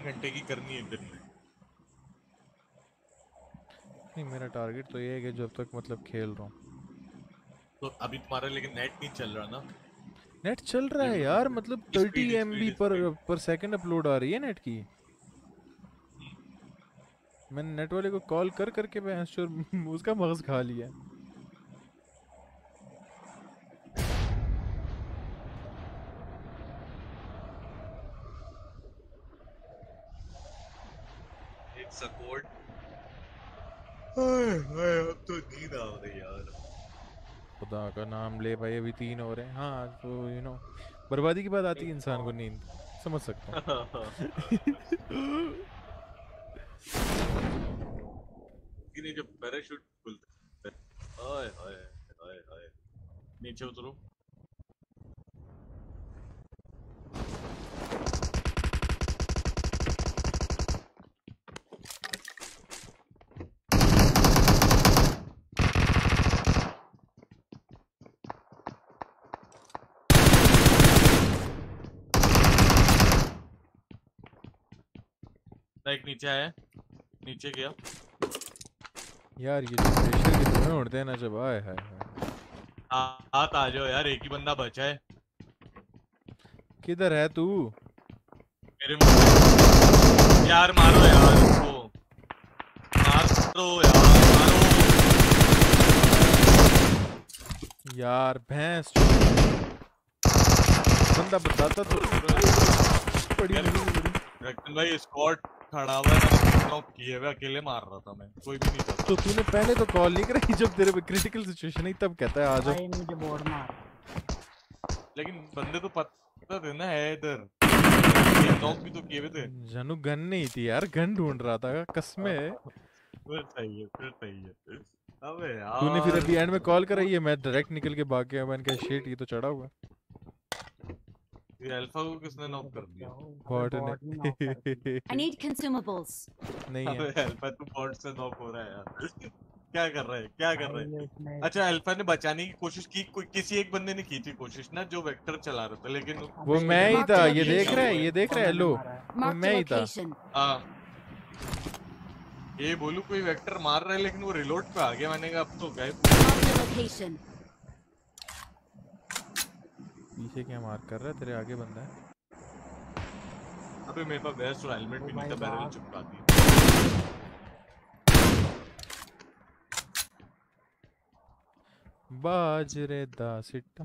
तीन घंटे की करनी है दिन में। नहीं मेरा टारगेट तो ये है कि जब तक मतलब खेल रहा हूँ। तो अभी तुम्हारा लेकिन नेट नहीं चल रहा ना? नेट चल रहा है यार मतलब Speed, 30 speed, एमबी पर पर सेकंड अपलोड आ रही है नेट की। मैंने नेट वाले को कॉल कर करके मैं उसका मगज खा लिया। अब तो नींद आ रही यार। खुदा का नाम ले भाई अभी तीन हो रहे हैं। हाँ तो यू नो बर्बादी की बात आती है इंसान को नींद। समझ सकता हूँ। कि नहीं जब पैराशूट खुलता हाय हाय हाय हाय नीचे उतरो। लाइक नीचे आया नीचे गया। यार ये जो प्रेशर के धुएँ उड़ते हैं ना जब आए हाय हाय। हाथ आ जाओ यार एक ही बंदा बचा है। किधर है तू? मेरे यार मारो यार उसको मारो यार मारो। यार भैंस बंदा बताता तो बड़ी रक्तन भाई स्क्वाड खड़ा हुआ है नॉक किए हुए अकेले मार रहा था मैं। कोई भी नहीं था। तो तूने पहले तो कॉल नहीं कराई जब तेरे पे क्रिटिकल सिचुएशन आई तब कहता है आ जाओ। भाई मुझे बोर्ड मार। लेकिन बंदे तो पता थे ना है इधर। नॉक भी तो किए हुए थे। जानू गन नहीं थी यार गन ढूंढ रहा था कसम। है फिर सही है फिर सही है अबे यार तूने फिर अभी एंड में कॉल कराई है मैं डायरेक्ट निकल के भाग गया मैंने कहा शिट ये तो चढ़ा हुआ है। ये अल्फ़ा को किसने नॉक कर दिया बॉट ने I need consumables. नहीं है अल्फ़ा तू बॉट से नॉक हो रहा है यार क्या कर रहा है क्या कर रहा है अच्छा अल्फ़ा ने बचाने की कोशिश की कोई किसी एक बंदे ने की थी कोशिश ना जो वेक्टर चला रहा था लेकिन वो मैं ही था ये देख. रहा है ये देख रहा है लो मारा है। वो Marked मैं ही था. हाँ ये बोलू कोई वेक्टर मार रहा है लेकिन वो रिलोड पे आ गया मैंने कहा अब तो गए. पीछे क्या मार कर रहा है? तेरे आगे बंदा है। अबे मेरे पास वेस्ट और हेलमेट भी नहीं था बैरल चिपका दी बाजरे दा सिट्टा।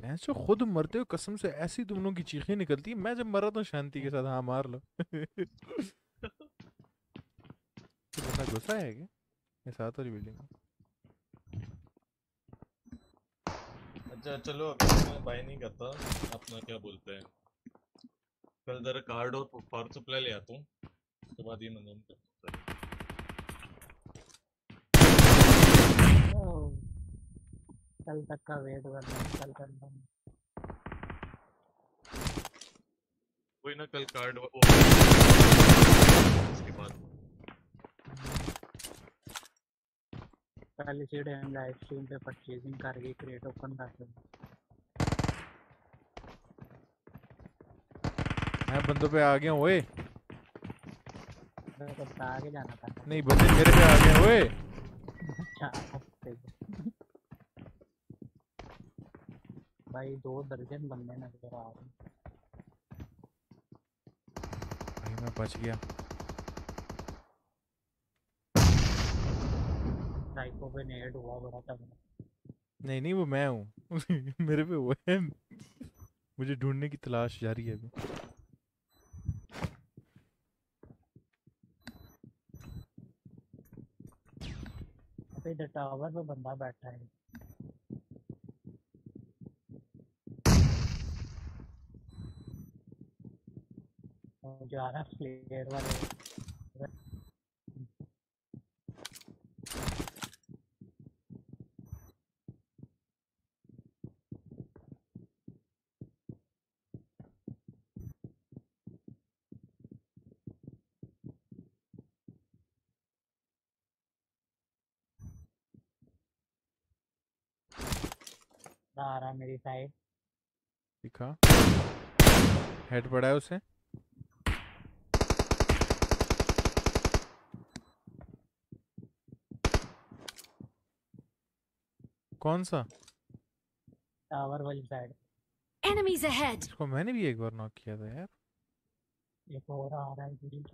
भैंस जो खुद मरते हो कसम से ऐसी तुम लोगों की चीखें निकलती है। मैं जब मरा तो शांति के साथ हाँ मार लो। तो बंदा गुस्सा है क्या? ये साथ वाली बिल्डिंग अच्छा चलो मैं बाय नहीं करता। अपना क्या बोलते हैं? कल जरा कार्ड और पावर सप्लाई ले आता हूँ। उसके बाद ये मनोन करता कल तक का वेट कर रहा हूँ कल कर रहा हूँ। वही ना कल कार्ड उसके बाद। पहले सीधे हम लाइव स्ट्रीम पे परचेजिंग करके क्रेट ओपन करते हैं मैं बंदों पे आ गया हूँ ओए। को तो आगे जाना था। नहीं बंदे मेरे पे आ गए ओए। अच्छा भाई दो दर्जन बंदे नज़र आ रहे हैं। भाई मैं बच गया। पे नेड हुआ बड़ा तगड़ा नहीं नहीं वो मैं हूँ। मेरे पे वो है। मुझे ढूँढने की तलाश जारी है अभी। अबे इधर टावर पे बंदा बैठा है। जा रहा फ्लेयर वाले आ रहा मेरी साइड। दिखा। हेड पड़ा है उसे। कौन सा? टावर वाली साइड Enemies ahead! इसको मैंने भी एक बार नॉक किया था यार। एक और आ रहा है ही।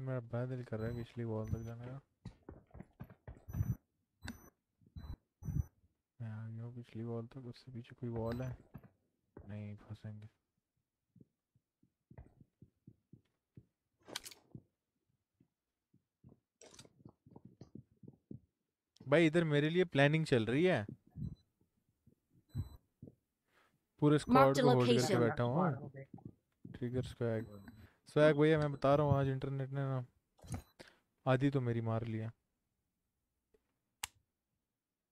मेरा बड़ा दिल कर रहा है पिछली वॉल तक जाने का। मैं हूँ पिछली वॉल तक उससे पीछे कोई वॉल है। नहीं फंसेंगे। भाई इधर मेरे लिए प्लानिंग चल रही है। पूरे स्क्वाड को होल्ड करके बैठा हूँ। ट्रिगर स्वैग स्वैग भैया मैं बता रहा हूँ आज इंटरनेट ने ना आधी तो मेरी मार लिया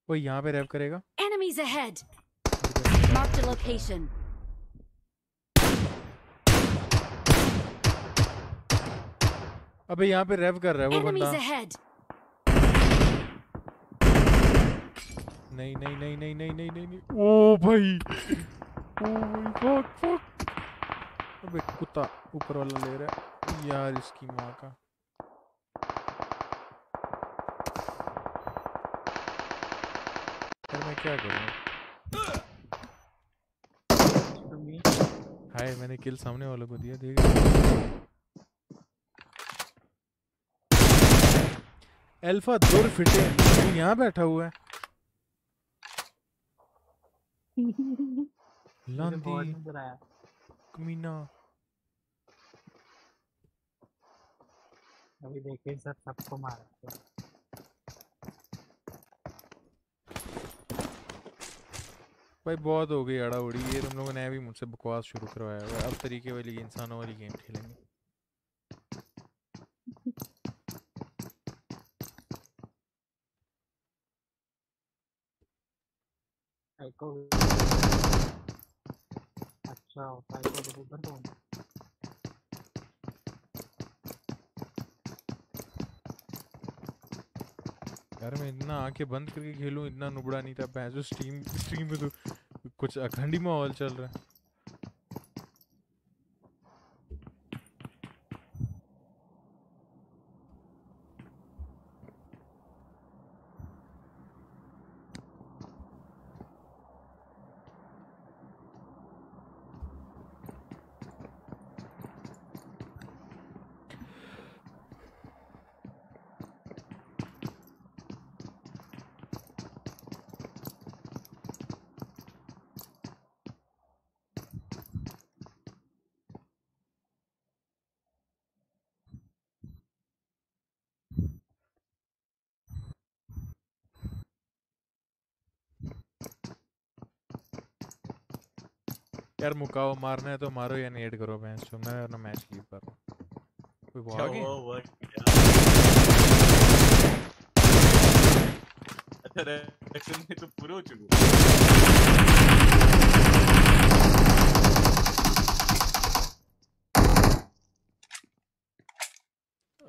वो यहाँ पे रैप करेगा? Enemies ahead! Marked a location. अबे यहाँ पे रैप कर रहा है वो बंदा ahead! नहीं नहीं नहीं नहीं नहीं नहीं नहीं नहीं ओ भाई ओ भाई फक फक अबे कुत्ता ऊपर वाला ले रहा है यार इसकी माँ का मैं क्या करूँ? हाय मैंने किल सामने वालों को दिया देख अल्फ़ा दूर फिटे यहाँ बैठा हुआ है। लांदी। कमीना अभी देखिए सर सबको मारा भाई बहुत हो गई अड़ा उड़ी ये तुम लोगों ने भी मुझसे बकवास शुरू करवाया हुआ है। अब तरीके वाली इंसानों वाली गेम खेलेंगे। अच्छा तो यार मैं इतना आँखें बंद करके खेलूं इतना नुबड़ा नहीं था। भैंस स्ट्रीम स्ट्रीम पे तो कुछ अखंडी माहौल चल रहा है। यार मुकाओ मारना है तो मारो या नेट करो भैंस जो मैं अपना मैच लीव कर कोई वो क्या आ गए हुआ हुआ अच्छा रिएक्शन में तो पूरे हो चुके।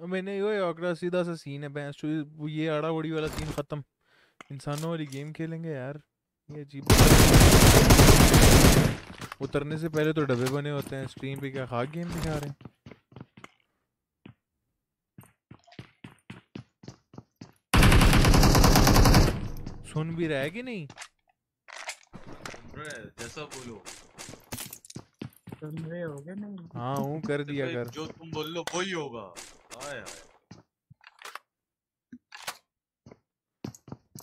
मैंने यो आंकड़ा सीधा सा सीन है भैंस ये आड़ा वाला सीन खत्म। इंसानों वाली गेम खेलेंगे यार ये अजीब उतरने से पहले तो डब्बे बने होते हैं स्ट्रीम पे क्या खाक गेम दिखा रहे हैं? सुन भी रहा है कि नहीं? जैसा बोलो। सुन रहे होगे नहीं हाँ हूँ कर दिया कर। जो तुम बोल लो वही होगा। हाय हाय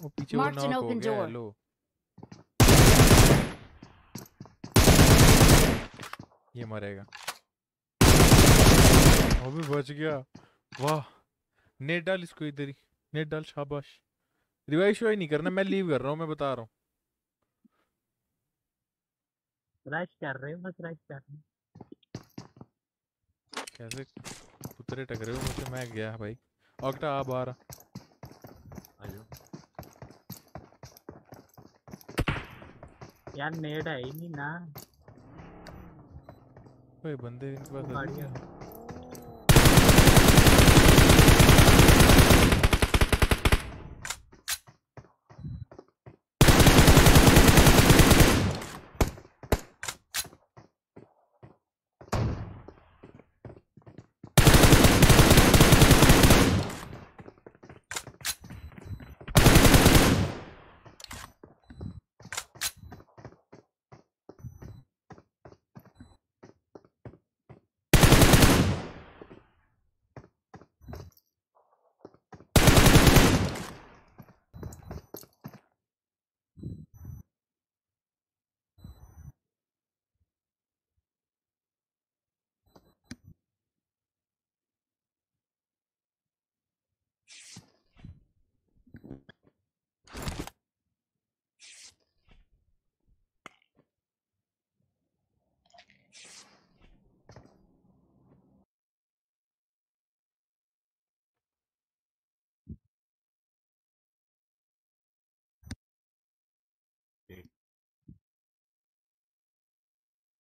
वो पीछे वो नॉक हो गया door. ये मरेगा। वो भी बच गया। वाह। नेट डाल इसको इधर ही। नेट डाल शाबाश। रिवाइव शिवाई नहीं करना मैं लीव कर रहा हूँ मैं बता रहा हूँ। रश कर रहे हो बस रश कर रहे हो। कैसे उतरे टकरे हो मुझसे मैं गया भाई। ऑक्टा आ। बाहर यार नेट है ही नहीं ना। कोई बंदे इनके पास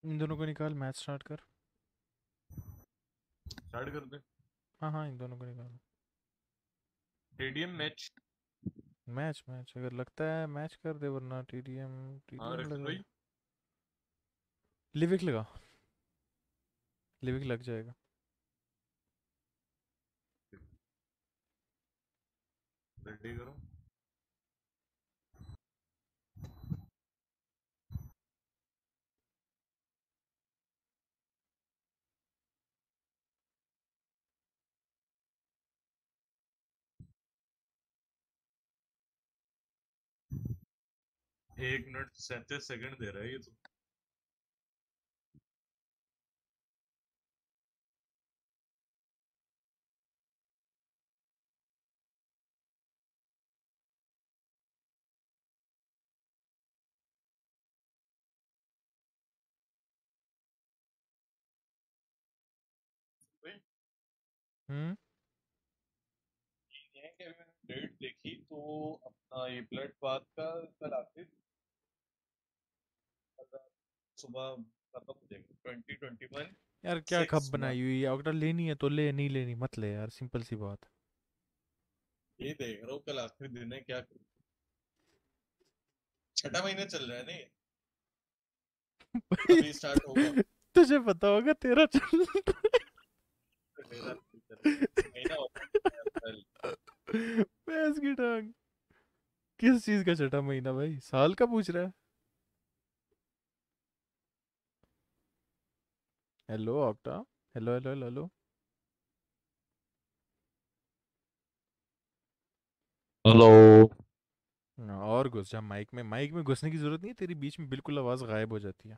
इन दोनों को निकाल मैच स्टार्ट कर। स्टार्ट कर दे। हाँ हाँ इन दोनों को निकाल। स्टेडियम मैच मैच मैच अगर लगता है मैच कर दे वरना टीडीएम टीडीएम लिविक लगा। लिविक लग। जाएगा। रेडी करो। एक मिनट सैंतीस सेकंड दे रहा है ये तो। हम्म। ये है कि अभी मैंने डेट देखी तो अपना ये ब्लड बाथ का कल आखिरी कल सुबह यार क्या खप बनाई हुई है? अगर लेनी है तो ले नहीं लेनी मत ले यार सिंपल सी बात। ये देख रहा हूँ कल आखिरी दिन है क्या छठा महीना चल रहा है नहीं अभी स्टार्ट होगा। तुझे पता होगा तेरा चल रहा है। है की टांग। किस चीज़ का छठा महीना भाई? साल का पूछ रहा है। Hello Octa hello hello hello hello hello हाँ, और घुस जा माइक में। माइक में घुसने की ज़रूरत नहीं है तेरी बीच में बिल्कुल आवाज़ गायब हो जाती है।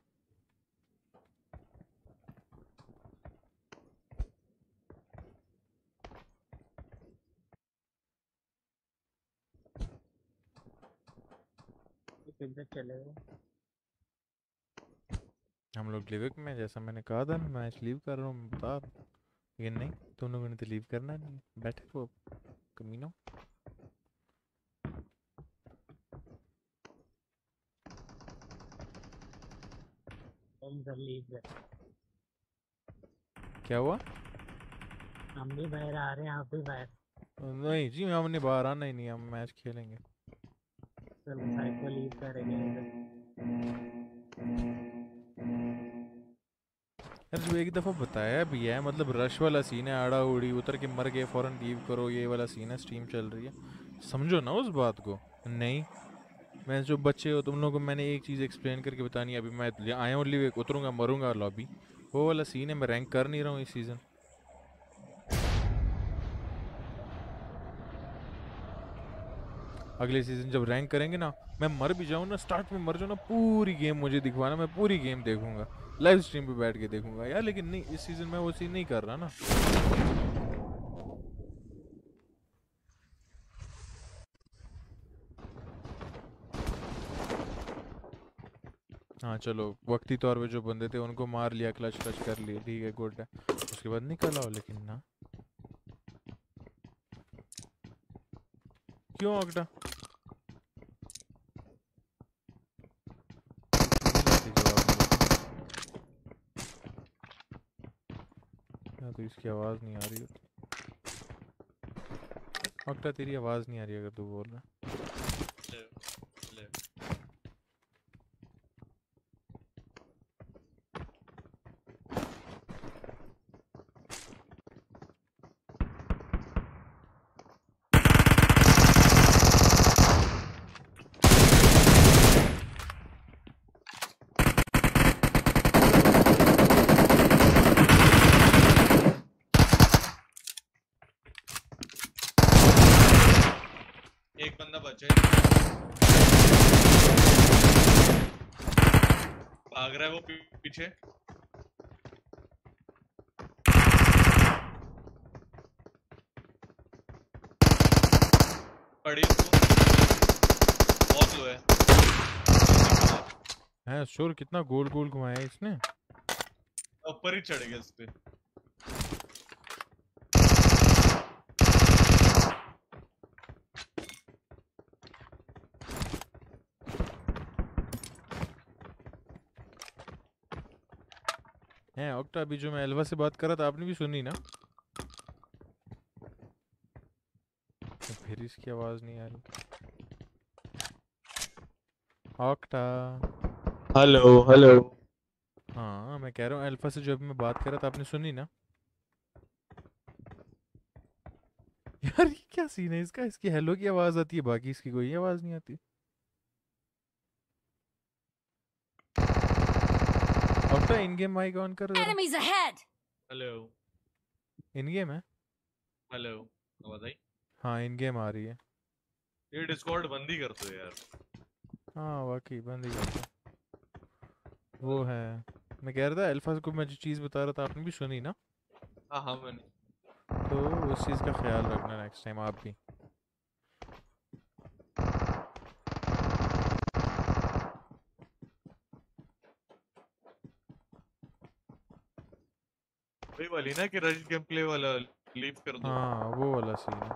किधर चले गए हम लोग लिविक में जैसा मैंने कहा था मैं मैच लीव कर रहा हूँ बता। लेकिन नहीं तुम लोगों ने तो लीव करना नहीं है। बैठे रहो कमीनो। क्या हुआ? हम भी बाहर आ रहे हैं आप भी बाहर। नहीं जी हमने बाहर आना ही नहीं हम मैच खेलेंगे। चलो साइड को लीव करेंगे। यार जो एक दफ़ा बताया भी है मतलब रश वाला सीन है आड़ा उड़ी उतर के मर गए फ़ौरन लीव करो, ये वाला सीन है स्ट्रीम चल रही है। समझो ना उस बात को। नहीं। मैं जो बच्चे हो, तुम लोगों को मैंने एक चीज़ एक्सप्लेन करके बतानी है, अभी मैं आया हूँ लीव उतरूँगा, मरूँगा लॉबी वो वाला सीन है, मैं रैंक कर नहीं रहा हूँ इस सीज़न अगले सीज़न जब रैंक करेंगे ना, मैं मर भी जाऊँ ना स्टार्ट में मर जाऊँ ना, पूरी गेम मुझे दिखवाना, मैं पूरी गेम देखूँगा। लाइव स्ट्रीम पे बैठ के देखूँगा यार, लेकिन नहीं, इस सीज़न में वो चीज़ नहीं कर रहा ना। हाँ चलो, वक्ती तौर पे जो बंदे थे, उनको मार लिया क्लच क्लच कर लिए, ठीक है गुड है। उसके बाद निकल आओ, लेकिन ना। क्यों अगटा या तो इसकी आवाज़ नहीं आ रही होती अगटा तेरी आवाज़ नहीं आ रही अगर तू बोल रहा है ले, ले। एक बंदा बचा है भाग रहा है वो पी- पीछे पड़ी उसको बहुत लो है है श्योर कितना गोल गोल घुमाया इसने। ऊपर ही चढ़ गया उस पे। हैं ऑक्टा अभी जो मैं एल्वा से बात कर रहा था आपने भी सुनी ना? तो फिर इसकी आवाज़ नहीं आ रही। ऑक्टा हेलो हेलो हाँ मैं कह रहा हूँ अल्फ़ा से जो अभी मैं बात कर रहा था आपने सुनी ना? यार ये क्या सीन है इसका? इसकी हेलो की आवाज़ आती है बाकी इसकी कोई आवाज़ नहीं आती। Octa in game mic on कर जरा Enemies हेलो इन गेम है? हेलो आवाज़ आई? हाँ इन गेम आ रही है। ये डिस्कॉर्ड बंद ही कर दो यार। हाँ वाकई बंद ही कर दो। वो है। मैं कह रहा था अल्फ़ा को मैं जो चीज़ बता रहा था आपने भी सुनी ना? हाँ हाँ मैंने। तो उस चीज़ का ख्याल रखना नेक्स्ट टाइम आप भी। वही वाली ना कि रश गेम प्ले वाला लीव कर दो हाँ वो वाला सीन है।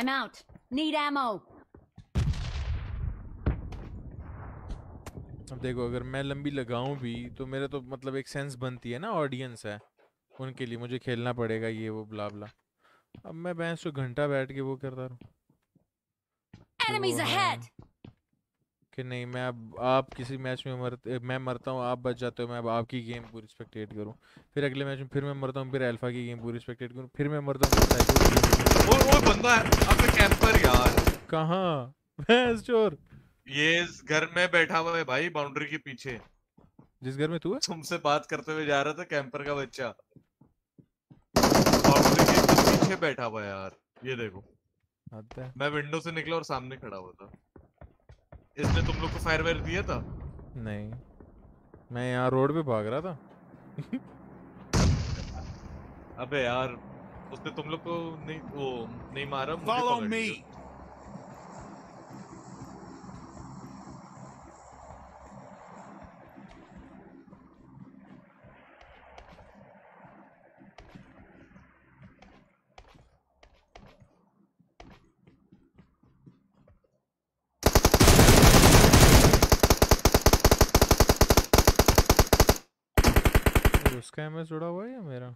I'm out. Need ammo. अब देखो अगर मैं लंबी लगाऊँ भी तो मेरे तो मतलब एक सेंस बनती है ना ऑडियंस है उनके लिए मुझे खेलना पड़ेगा ये वो ब्ला ब्ला। अब मैं भैंस जो घंटा बैठ के वो करता रहूँ। हाँ। कि नहीं मैं अब आप किसी मैच में मरते मैं मरता हूँ आप बच जाते हो मैं अब आपकी गेम पूरी स्पेक्टेट करूँ। फिर अगले मैच में फिर मैं मरता हूँ फिर अल्फ़ा की गेम पूरी स्पेक्टेट करूँ फिर मैं मरता हूँ बंदा है अबे कैंपर यार। कहाँ? भैंस चोर! ये इस घर में बैठा हुआ है भाई बाउंड्री के पीछे। जिस घर में तू है? तुमसे बात करते हुए जा रहा था कैंपर का बच्चा। बाउंड्री के पीछे बैठा हुआ है यार ये देखो। मैं विंडो से निकला और सामने खड़ा हुआ था। इसने तुम लोग को फायर वायर दिया था? नहीं। मैं यहाँ रोड पे भाग रहा था। अबे यार उसने तुम लोग को नहीं वो नहीं मारा मुझे एमएस जुड़ा हुआ है या मेरा?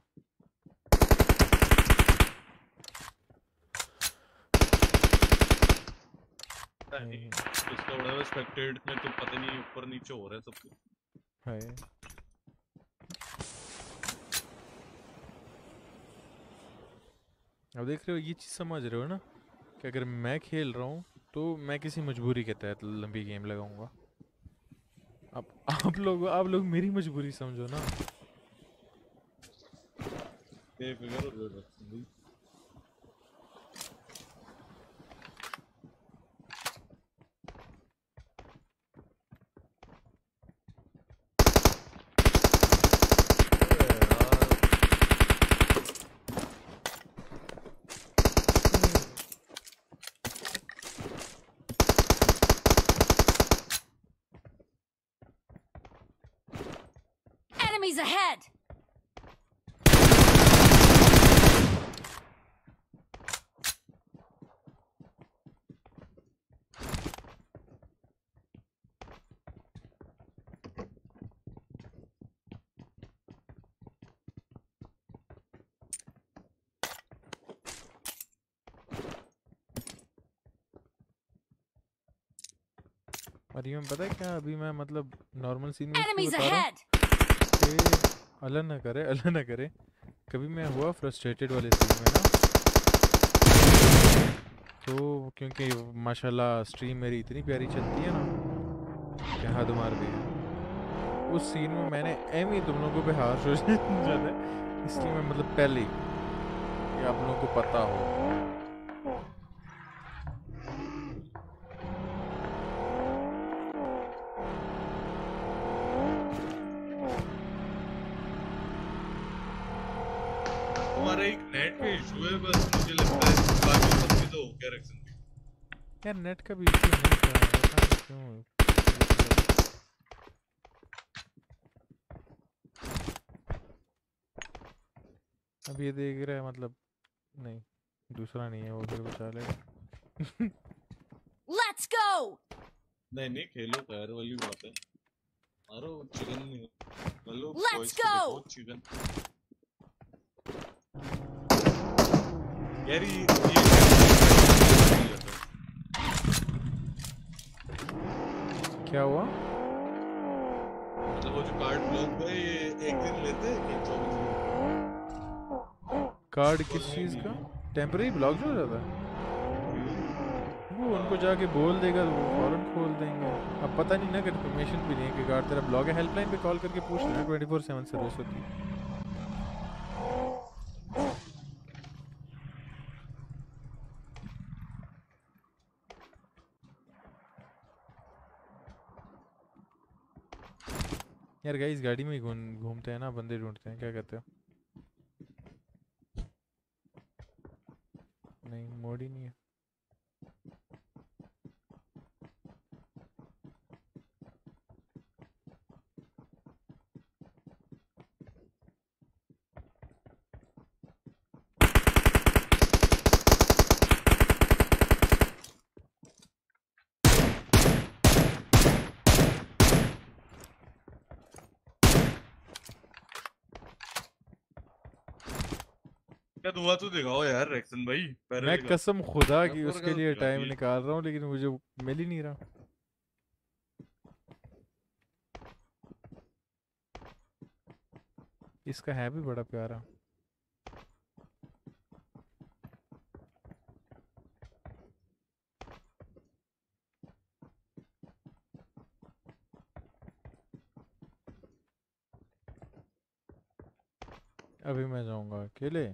नहीं इसका उड़ा हुआ स्पेक्टेट में तो पता नहीं ऊपर नीचे हो रहा है सब कुछ। है अब देख रहे हो ये चीज़ समझ रहे हो ना कि अगर मैं खेल रहा हूँ तो मैं किसी मजबूरी के तहत लंबी गेम लगाऊँगा। अब आप लोग आप लोग मेरी मजबूरी समझो ना। primero और में पता है क्या अभी मैं मतलब नॉर्मल सीन में बता रहा अल्लाह ना करे अल्लाह ना करे। कभी मैं हुआ फ्रस्ट्रेटेड वाले सीन में ना? तो क्योंकि माशाल्लाह स्ट्रीम मेरी इतनी प्यारी चलती है ना कि हद मार दी उस सीन में मैंने एम ही तुम लोगों पे हार सोचने इसलिए मैं मतलब पहले ही कि आप लोगों को पता हो। यार नेट का भी इशू नहीं था? पता नहीं क्यों अब ये देख रहा है मतलब नहीं दूसरा नहीं है वो फिर बचा लेगा। Let's go! नहीं नहीं खेलो पैर वाली बात है। मारो चिकन नहीं हेलो देखो, go! चिकन। यार ये क्या हुआ? मतलब वो जो कार्ड ब्लॉक है ये एक दिन लेते हैं कि चौबीस दिन? कार्ड किस चीज़ का? टेंपरेरी ब्लॉक जो हो जाता है वो उनको जाके बोल देगा तो वो फ़ौरन खोल देंगे। अब पता नहीं ना कंफर्मेशन भी नहीं है कि कार्ड तेरा ब्लॉक है। हेल्पलाइन पे कॉल करके पूछ लेना ट्वेंटी फोर सेवन सर्विस होती है। यार गाइस गाड़ी में घूम, घूमते हैं ना, बंदे ढूंढते हैं, क्या कहते हो? नहीं, मोड़ी नहीं है। क्या दुआ तो दिखाओ यार रेक्सन भाई मैं कसम खुदा की उसके लिए टाइम निकाल रहा हूँ लेकिन मुझे मिल ही नहीं रहा। इसका है भी बड़ा प्यारा। अभी मैं जाऊँगा अकेले।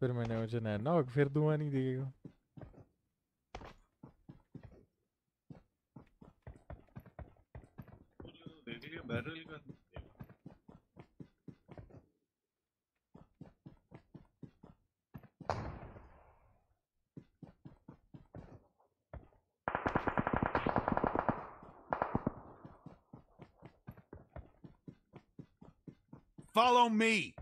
फिर मैंने मुझे नैना और फिर धुआँ नहीं दिखेगा देख लिया बैरल का Follow me.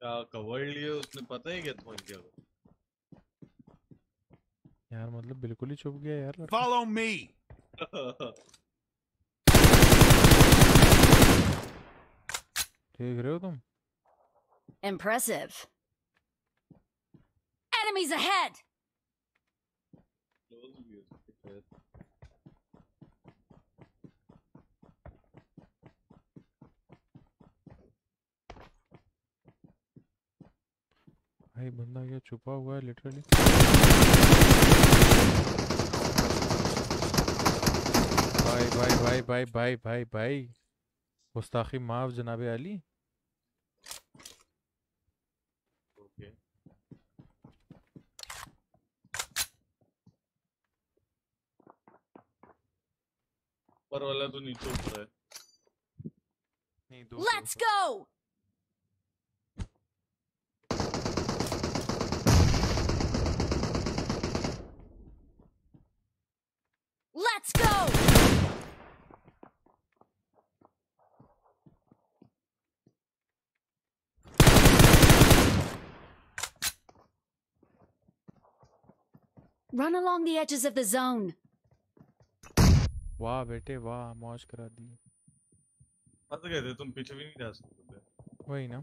क्या कवर लिए उसने पता ही क्या तुम्हें क्या यार मतलब बिल्कुल ही छुप गया यार फॉलो मी देख रहे हो तुम Impressive. Enemies ahead! क्लोज भी हो सकते हैं शायद। भाई, बंदा क्या छुपा हुआ है लिटरली भाई भाई भाई भाई भाई भाई भाई। गुस्ताखी माफ़ जनाब अली। ऊपर वाला तो नीचे ऊपर है नहीं दो Let's go! Let's go! Run along the edges of the zone. वाह बेटे वाह मौज करा दी। फंस गए थे तुम पीछे भी नहीं जा सकते थे। वही ना।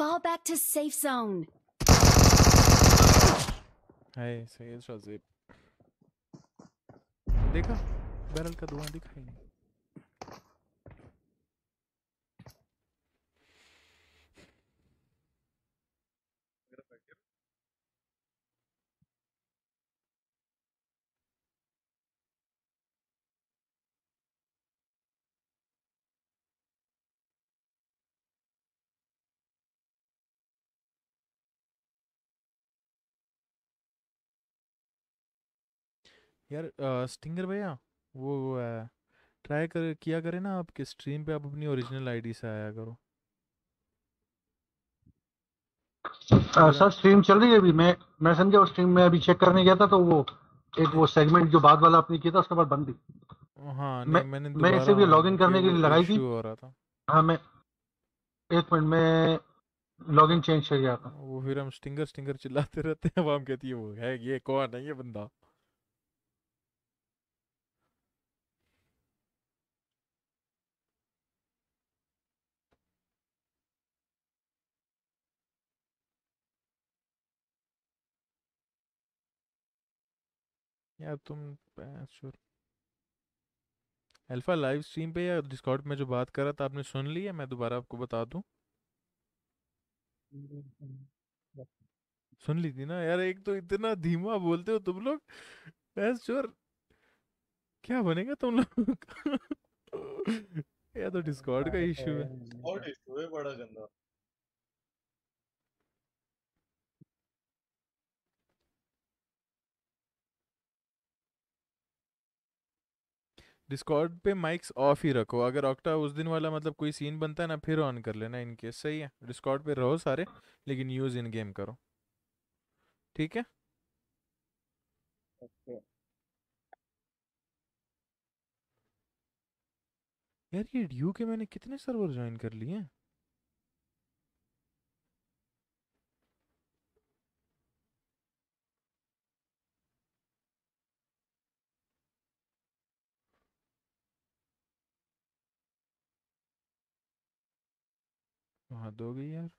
Fall back to safe zone. है सही शाजिब देखा? बैरल का धुआँ दिखा ही नहीं। यार स्टिंगर भैया वो ट्राई कर किया करें ना आपके स्ट्रीम पे आप अपनी ओरिजिनल आईडी से आया करो। आ, सर स्ट्रीम चल रही है अभी? मैं मैं समझा उस स्ट्रीम में अभी चेक करने गया था तो वो एक वो सेगमेंट जो बाद वाला आपने किया था उसके बाद बंद थी। हाँ मैं- मैंने मैं इसे भी लॉगिन करने के लिए लगाई थी। हो रहा था। हाँ मैं एक मिनट में लॉगिन चेंज कर जाता वो फिर हम स्टिंगर स्टिंगर चिल्लाते रहते हैं आवाम कहती है वो है ये कौन है ये बंदा? यार तुम अल्फ़ा लाइव स्ट्रीम पे या डिस्कॉर्ड में जो बात कर रहा था आपने सुन ली है? मैं दोबारा आपको बता दूँ। सुन ली थी ना? यार एक तो इतना धीमा बोलते हो तुम लोग। चोर क्या बनेगा तुम लोग? या तो डिस्कॉर्ड का इशू है। और इशू है बड़ा गंदा। डिस्कॉर्ड पे माइक्स ऑफ़ ही रखो। अगर ऑक्टा उस दिन वाला मतलब कोई सीन बनता है ना फिर ऑन कर लेना इनकेस सही है। डिस्कॉर्ड पे रहो सारे लेकिन यूज़ इन गेम करो। ठीक है? okay. यार ये ड्यू के मैंने कितने सर्वर ज्वाइन कर लिए हैं? हद हो गई यार।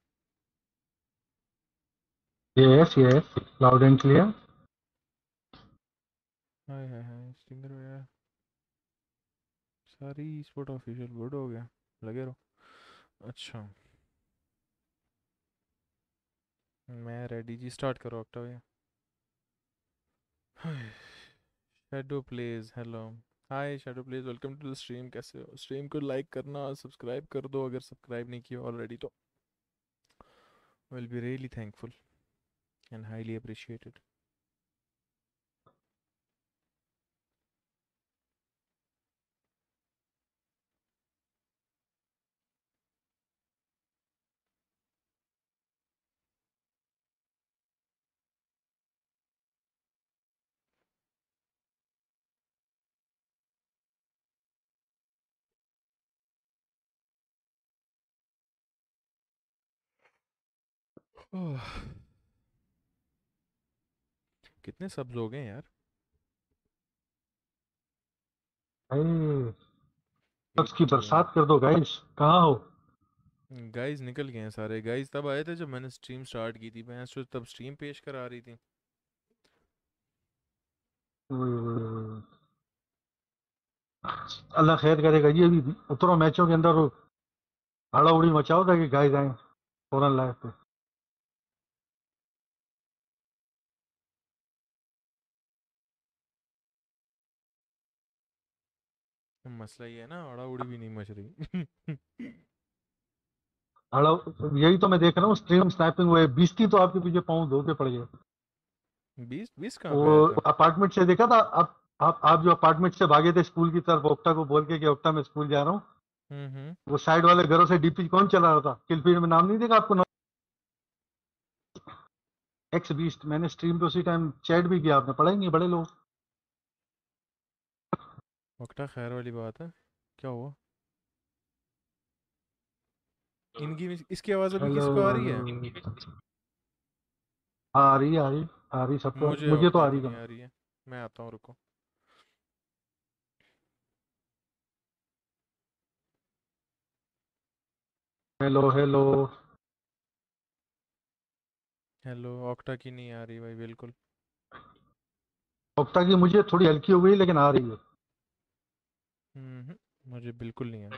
Yes yes loud and clear hi hi hi stinger वगैरह सारी स्पोर्ट ऑफिशियल गुड हो गया लगे रहो। अच्छा। मैं रेडी जी स्टार्ट करो Octavia shadow plays hello hi shadow please welcome to the stream कैसे हो? स्ट्रीम को लाइक करना और सब्सक्राइब कर दो अगर सब्सक्राइब नहीं किया ऑलरेडी तो। Will be really thankful and highly appreciated कितने सब्स हो गए यार? भाई की तो बरसात कर दो गाइस कहाँ हो? गाइस निकल गए हैं सारे। गाइस तब आए थे जब मैंने स्ट्रीम स्टार्ट की थी मैं तो तब स्ट्रीम पेश करा रही थी। ओए। अल्लाह खैर करेगा ये भी उतरो मैचों के अंदर हड़ा उड़ी मचाओ ताकि गाइस आए फ़ौरन लाइव पे। मसला ये है ना अड़ा उड़ी भी नहीं मच रही। हड़ा यही तो मैं देख रहा हूँ स्ट्रीम स्नैपिंग हुए बीस की तो आपके पीछे पाँव धो के पड़ गए। बीस बीस पे वो अपार्टमेंट से देखा था आप आप आप जो अपार्टमेंट से भागे थे स्कूल की तरफ़ ओक्टा को बोल के कि ओक्टा मैं स्कूल जा रहा हूँ। हम्म हम्म। वो साइड वाले घरों से डीपी कौन चला रहा था? किलफील्ड में नाम नहीं देखा आपको? एक्स बीस्ट मैंने स्ट्रीम पे उसी टाइम चैट भी किया आपने पढ़ा ही नहीं बड़े लोग। वक्ता खैर वाली बात है। क्या हुआ? इनकी इसकी आवाज़ अभी किसको आ रही है? आ रही आ रही आ रही सबको? मुझे मुझे तो आ रही है आ रही है। मैं आता हूँ रुको। Hello hello. हेलो ऑक्टा की नहीं आ रही भाई बिल्कुल। ओक्टा की मुझे थोड़ी हल्की हो गई लेकिन आ रही है। मुझे बिल्कुल नहीं है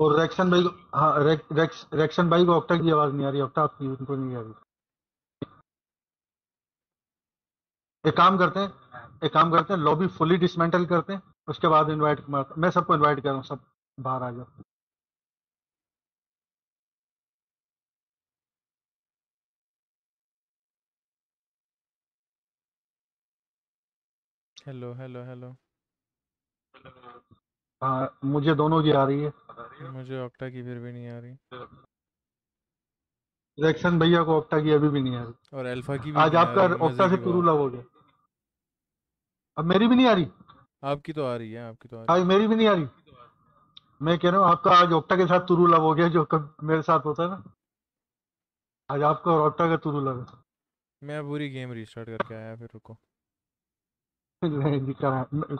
और रेक्शन भाई हाँ रेक, रेक्स, रेक्शन भाई को ऑक्टा की आवाज़ नहीं आ रही। ऑक्टा आपकी उनको नहीं आ रही। एक काम करते हैं एक काम करते हैं लॉबी फुली डिसमेंटल करते हैं उसके बाद इनवाइट मैं सबको इनवाइट कर रहा हूँ सब बाहर आ जाओ। हेलो हेलो हेलो हाँ मुझे दोनों की आ रही है। मुझे ऑक्टा की फिर भी नहीं आ रही। रेक्सन भैया को ओक्टा की अभी भी नहीं आ रही। और अल्फ़ा की भी आज आपका मज़े से की लव हो गया। अब मेरी भी नहीं आ रही? आपकी तो आ रही है आपकी तो आ रही आज मेरी भी नहीं आ रही? मैं कह रहा हूँ आपका आज ओक्टा के साथ तुरु लव हो गया जो कब मेरे साथ होता है ना। आज आपका और ओक्टा का तुरु लव मैं पूरी गेम रीस्टार्ट करके आया फिर रुको। है।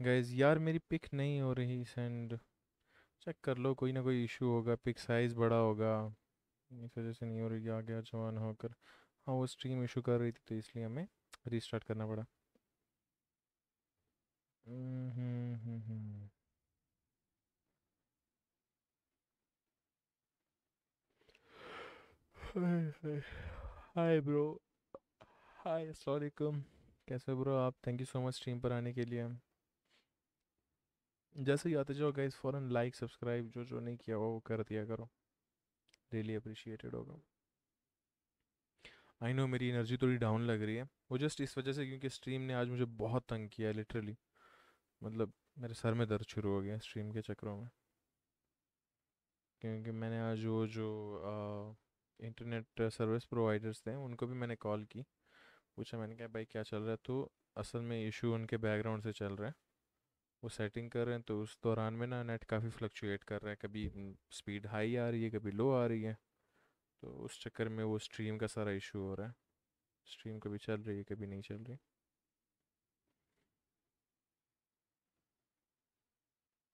गाइज़ यार मेरी पिक नहीं हो रही सेंड चेक कर लो, कोई ना कोई इशू होगा पिक साइज़ बड़ा होगा। इस वजह से नहीं हो रही आ गया जवान होकर। हाँ वो स्ट्रीम इशू कर रही थी तो इसलिए हमें रीस्टार्ट करना पड़ा। हाय ब्रो हाय अस्सलाम वालेकुम कैसे ब्रो आप thank you so much stream पर आने के लिए। जैसे ही आते जाओ गाइस फ़ौरन लाइक सब्सक्राइब जो जो नहीं किया हुआ, वो कर दिया करो। रियली अप्रिशिएटेड होगा। आई नो मेरी एनर्जी थोड़ी डाउन लग रही है। वो जस्ट इस वजह से क्योंकि स्ट्रीम ने आज मुझे बहुत तंग किया लिटरली मतलब मेरे सर में दर्द शुरू हो गया स्ट्रीम के चक्करों में। क्योंकि मैंने आज वो जो इंटरनेट सर्विस प्रोवाइडर्स थे, उनको भी मैंने कॉल की। पूछा, मैंने कहा, भाई, क्या चल रहा है? तो असल में इशू उनके बैकग्राउंड से चल रहा है। वो सेटिंग कर रहे हैं तो उस दौरान में ना नेट काफ़ी फ्लक्चुएट कर रहा है। कभी स्पीड हाई आ रही है, कभी लो आ रही है। तो उस चक्कर में वो स्ट्रीम का सारा इशू हो रहा है। स्ट्रीम कभी चल रही है, कभी नहीं चल रही।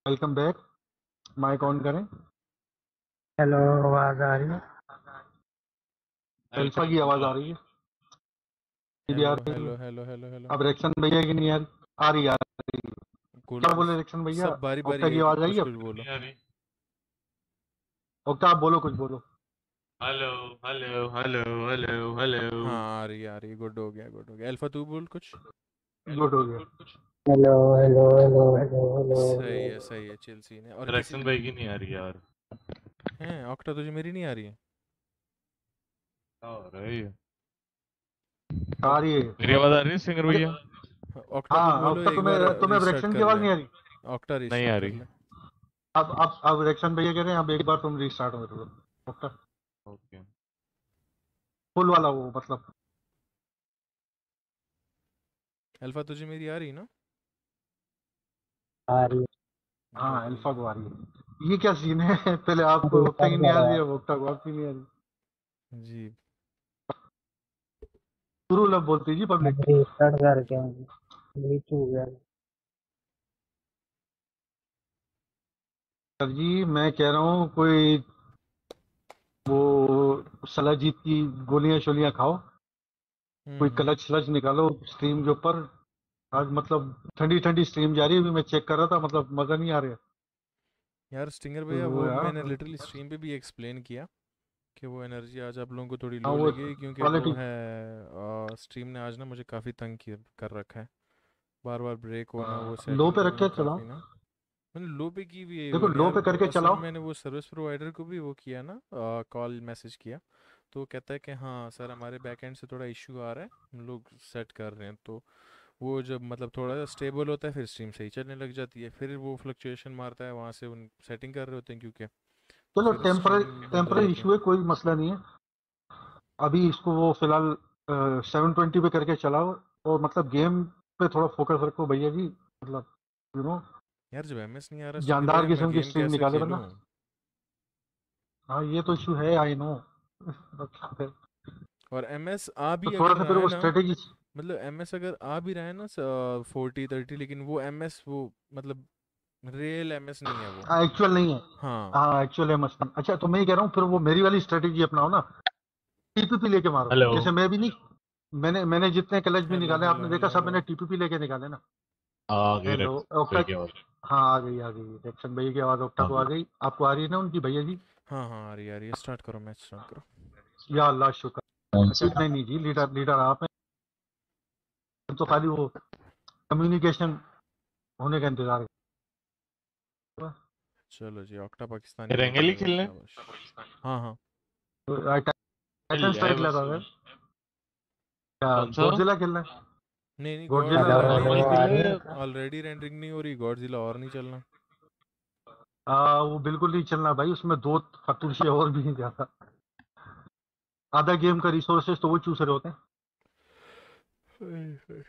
वेलकम बैक माइक ऑन करें। हेलो आवाज़ आ रही है? अल्फ़ा की आवाज़ आ रही है। हेलो हेलो हेलो हेलो अब रिएक्शन भैया की नहीं आ रही। आ रही आ रही। क्या बोले रिएक्शन भैया? सब बारी बारी की आवाज़ आई कुछ है कुछ बोलो। ओक्टा आप बोलो कुछ बोलो। Hello hello hello hello hello हाँ आ रही आ रही। गुड हो गया गुड हो गया। अल्फ़ा तू बोल कुछ। गुड हो गया। Hello hello hello hello hello सही है सही है चिल सीन है। और रक्षण भाई की नहीं आ रही यार। हैं ऑक्टा तुझे मेरी नहीं आ रही है? क्या हो है। आ रही है। मेरी आवाज़ आ रही है सिंगर भैया? ऑक्टा हाँ एक तुम्हें तुम्हें कर की आवाज़ नहीं आ रही। ऑक्टा नहीं आ रही। अब अब अब रिएक्शन भैया कह रहे हैं अब एक बार तुम रीस्टार्ट हो मेरे को। ओके फुल वाला वो मतलब। अल्फ़ा तुझे मेरी आ रही ना? है। हाँ अल्फ़ा है। ये क्या सीन है? पहले आपको अरे, ओक्टा की नहीं आ रही है समझ ओक्टा को आपकी नहीं आ रही। जी। शुरू लब बोलती जी पब्लिक रीस्टार्ट करके ग्लिच हो गया। सर जी मैं कह रहा हूँ कोई वो सलाजीत की गोलियाँ शोलियाँ खाओ। कोई हम्म। क्लच स्लच निकालो स्ट्रीम के ऊपर। आज मतलब ठंडी ठंडी स्ट्रीम जा रही है अभी मैं चेक कर रहा था मतलब मज़ा नहीं आ रहा यार स्टिंगर भैया वो वो यार, मैंने हाँ। लिटरली स्ट्रीम पे भी एक्सप्लेन किया कि वो एनर्जी आज आप लोगों को थोड़ी हाँ, लो वो लगी क्योंकि वो है स्ट्रीम ने आज ना मुझे काफ़ी तंग किया कर रखा है बार बार ब्रेक होना हाँ, वो लो पे रख के चलाओ। मैंने लो पे की भी है देखो, लो पे करके चलाओ। मैंने वो सर्विस प्रोवाइडर को भी वो किया ना कॉल मैसेज किया तो कहता है कि हाँ सर हमारे बैक एंड से थोड़ा इशू आ रहा है हम लोग सेट कर रहे हैं तो वो जब मतलब थोड़ा सा स्टेबल होता है फिर स्ट्रीम सही चलने लग जाती है फिर वो फ्लक्चुएशन मारता है वहाँ से उन सेटिंग कर रहे होते हैं क्योंकि चलो टेम्पररी टेम्पररी इशू है कोई मसला नहीं है। अभी इसको वो फ़िलहाल सेवन ट्वेंटी पे करके चलाओ और मतलब गेम पे थोड़ा फोकस रखो भैया जी मतलब यू नो यार जब एमएस नहीं आ रहा जानदार किस्म की कैसे निकाले बंदा। हाँ ये तो इशू है आई नो और एमएस आ भी तो थोड़ा सा फिर वो स्ट्रेटेजी मतलब एमएस अगर आ भी रहा है ना फोर्टी थर्टी लेकिन वो एमएस वो मतलब रियल एमएस नहीं है वो। एक्चुअल नहीं है। हाँ। हाँ एक्चुअल है मस्त अच्छा तो मैं ये कह रहा हूँ फिर वो मेरी वाली स्ट्रेटेजी अपनाओ ना। टीपीपी लेके मारो। Hello. जैसे मैं भी नहीं मैंने मैंने जितने क्लच भी निकाले आपने देखा सब मैंने. टीपीपी लेके निकाले ना। हाँ आ गई आ गई। रिएक्शन भैया की आवाज़ ओक्टा को आ गई। आपको आ रही है ना उनकी भैया जी? हाँ हाँ आ रही है, आ रही है। स्टार्ट करो मैच स्टार्ट करो। या अल्लाह शुक्र अच्छा नहीं नहीं जी लीडर लीडर आप हैं। तो खाली वो कम्युनिकेशन होने का इंतज़ार है। चलो जी ऑक्टा पाकिस्तानी रंगेली बोल खेलने? है। हाँ हाँ। तो टाइटन स्ट्राइक लगा है। गॉडजिला खेलना नहीं नहीं गॉडजिला। ऑलरेडी रेंडरिंग नहीं हो रही गॉडजिला और नहीं चलना। आ, वो बिल्कुल नहीं चलना भाई उसमें दो खतुरशे और भी ज़्यादा। आधा गेम का रिसोर्सेज तो वो चूस रहे होते हैं। और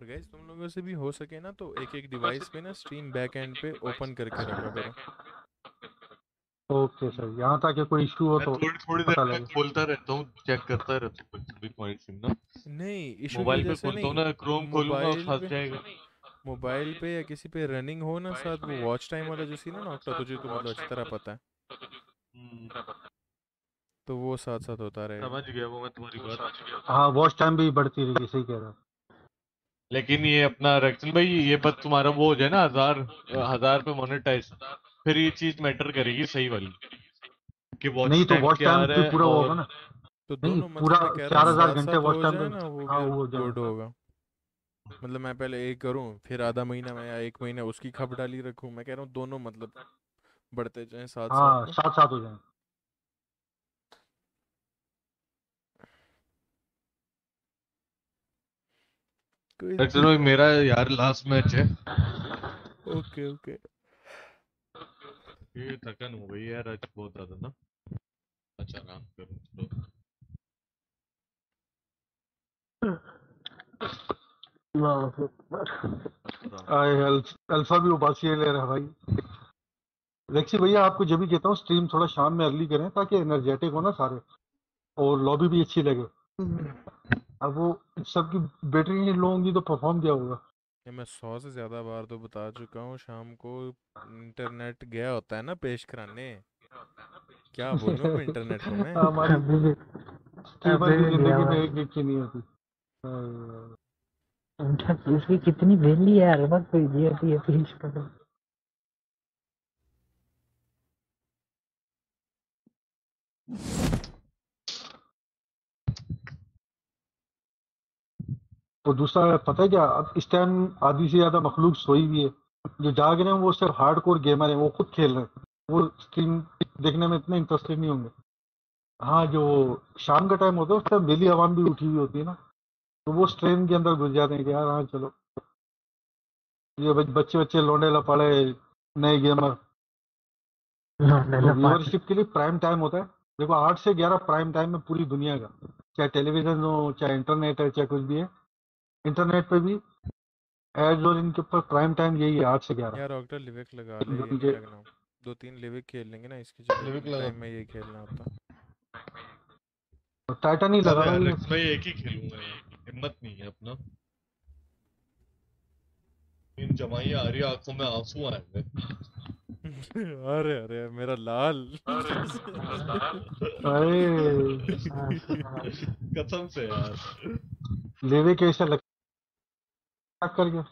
गाइस तुम लोगों से भी हो सके ना तो एक एक डिवाइस पे ना स्ट्रीम बैक एंड पे ओपन करके रखा करो। ओके सर यहाँ तक कोई इशू हो तो थोड़ी थोड़ी देर में खोलता रहता हूँ चेक करता रहता हूँ कभी पॉइंट सिम ना। नहीं इशू मोबाइल पे खोलता हूँ ना क्रोम खोलूँगा फंस जाएगा। मोबाइल पे या किसी पे रनिंग हो ना साथ वो वॉच टाइम वाला जो सीन है ना ऑक्टा तुझे तो मतलब अच्छी तरह पता है। हम्म, तो वो साथ साथ होता रहेगा। समझ गया वो मैं तुम्हारी बात। हाँ वॉच टाइम भी बढ़ती रहेगी सही कह रहे लेकिन ये अपना रक्सन भाई ये बस तुम्हारा वो हो जाए ना हज़ार हज़ार पे मोनेटाइज फिर ये चीज़ मैटर करेगी सही वाली। कि वॉच नहीं तो वॉच टाइम रहा पूरा होगा ना। तो दोनों मतलब पूरा रहा चार हज़ार घंटे वॉच टाइम तो ना वो हाँ वो हो गुड होगा। मतलब मैं पहले एक करूँ फिर आधा महीना मैं या एक महीना उसकी खप डाली रखूँ। मैं कह रहा हूँ दोनों मतलब बढ़ते जाएँ साथ साथ हाँ ना साथ साथ हो जाए। कोई भाई मेरा यार लास्ट मैच है। Okay okay. ये थकन हो गई यार आज बहुत ज़्यादा ना। अच्छा आराम करूँ चलो। अल्फ़ा भी उबासी ले रहा है भाई। लेक्सी भैया आपको जब भी कहता हूँ स्ट्रीम थोड़ा शाम में अर्ली करें ताकि एनर्जेटिक हो ना सारे। और लॉबी भी अच्छी लगे। अब वो सबकी बैटरी नहीं लो होंगी तो परफॉर्म क्या होगा? ये मैं सौ से ज़्यादा बार तो बता चुका हूँ शाम को इंटरनेट गया होता है ना पेश कराने? क्या बोलूँ इंटरनेट को मैं? हमारी ज़िंदगी में एक नहीं होती। हाँ, उसकी कितनी वैल्यू है, हर वक्त ये इस पर। और दूसरा, पता है क्या? अब इस टाइम आधी से ज़्यादा मखलूक सोई हुई है। जो जाग रहे हैं, वो सिर्फ़ हार्ड कोर गेमर हैं, वो खुद खेल रहे हैं। वो स्ट्रीम देखने में इतने इंटरेस्टेड नहीं होंगे। हाँ जो शाम का टाइम होता है, उस टाइम दिल्ली आवाम भी उठी हुई होती है ना। तो वो स्ट्रेन के अंदर घुस जाते हैं कि यार हाँ चलो। ये बच- बच्चे बच्चे लौंडे लपाड़े नए गेमर तो व्यूअरशिप के लिए प्राइम टाइम होता है। देखो आठ से ग्यारह प्राइम टाइम में पूरी दुनिया का। चाहे टेलीविज़न हो चाहे इंटरनेट है चाहे कुछ भी है। इंटरनेट पे भी एड्स और इनके ऊपर प्राइम टाइम यही है आठ से ग्यारह। यार ऑक्टा लिविक लगा ले दो तीन लिविक खेल लेंगे ना इसकी जगह लिविक टाइम में ये खेलना होता। टाइटन ही लगा रहा एक ही खेलूँगा हिम्मत नहीं है अपना। इन जमाई आ रही आँखों में आँसू आए हुए। अरे अरे मेरा लाल। अरे कसम से यार। लेवे कैसा लग कर गया?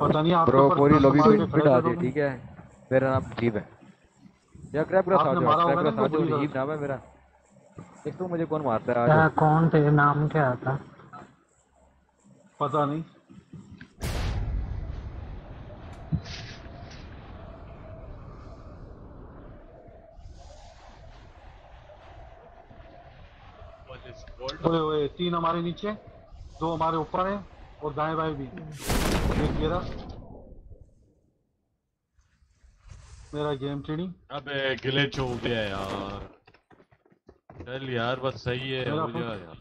पता नहीं ब्रो पूरी लॉबी को के आ दी ठीक है? मेरा नाम जीव है। या क्रैप ग्रास आ आपने जाओ मारा क्रैप ग्रास आ जाओ जीव नाम है मेरा। देख तो मुझे कौन मारता है आ क्या जाओ कौन थे नाम क्या था? पता नहीं ओए ओए तीन हमारे नीचे दो हमारे ऊपर है और दाएँ बाएँ भी। एक मेरा मेरा गेम ट्रेनिंग अबे ग्लिच हो गया यार। चल यार बस सही है हो जा यार।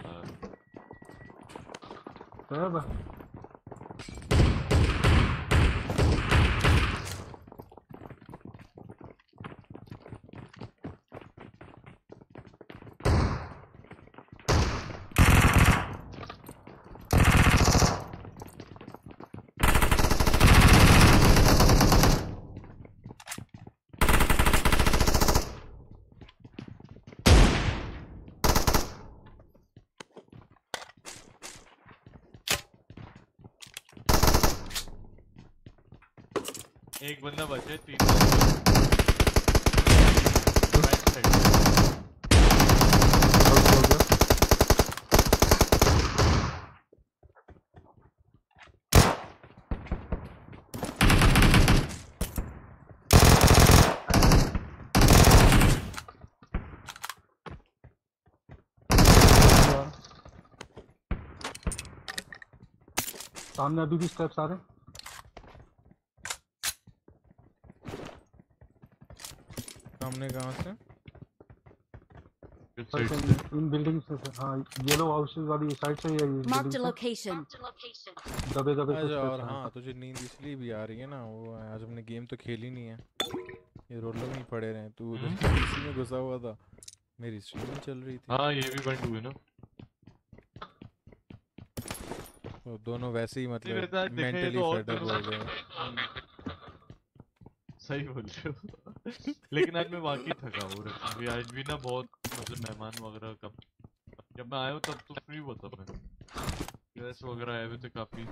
बचे तीन सामने अभी भी स्टेप्स आ रहे हैं। सामने कहाँ से? इन बिल्डिंग से हाँ येलो हाउसेज वाली साइड से ही है ये Marked a बिल्डिंग दबे दबे से अच्छा और हाँ तुझे नींद इसलिए भी आ रही है ना वो आज हमने गेम तो खेली नहीं है। ये रोलो में ही पड़े रहे तू उधर पीसी में घुसा हुआ था। मेरी स्ट्रीम ही चल रही थी। हाँ ये भी बंद हुए ना। तो दोनों वैसे ही मतलब मेंटली तो और फेड अप दोनों- हो। गए सही बोल रहे हो। लेकिन आज मैं वाकई थका हूँ। अभी आज भी ना बहुत मतलब मेहमान वगैरह कब जब मैं आया हूँ तब तो फ्री हुआ था मैं। गेस्ट वगैरह आए हुए थे काफ़ी।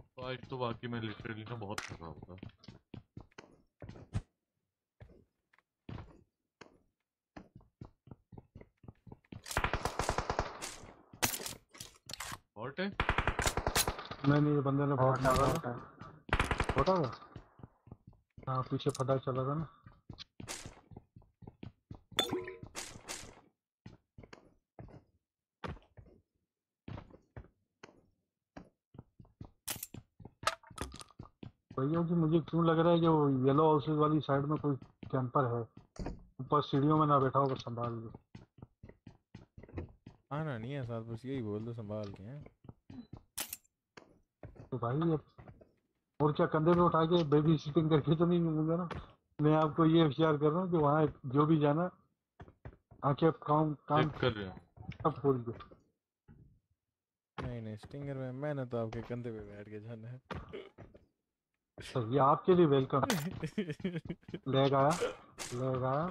तो आज तो वाकई मैं लिटरली ना बहुत थका हुआ था। है नहीं नहीं ये बंदे ने बहुत था। छोटा था? हाँ पीछे फटा चला था ना। भैया जी मुझे क्यों लग रहा है कि वो येलो हाउसेज वाली साइड में कोई कैंपर है? ऊपर सीढ़ियों में ना बैठा होगा संभाल लो। आना नहीं है साथ बस यही बोल दो संभाल के हैं। तो भाई अब और क्या कंधे पे उठा के बेबी सिटिंग करके तो नहीं मिलूँगा ना? मैं आपको ये विचार कर रहा हूँ कि वहाँ जो भी जाना आके अब काम काम कर रहे हैं। सब खोल के नहीं नहीं स्टिंगर में मैंने तो आपके कंधे पे बैठ के जाना है। सर ये आपके लिए वेलकम लैग आया लैग आया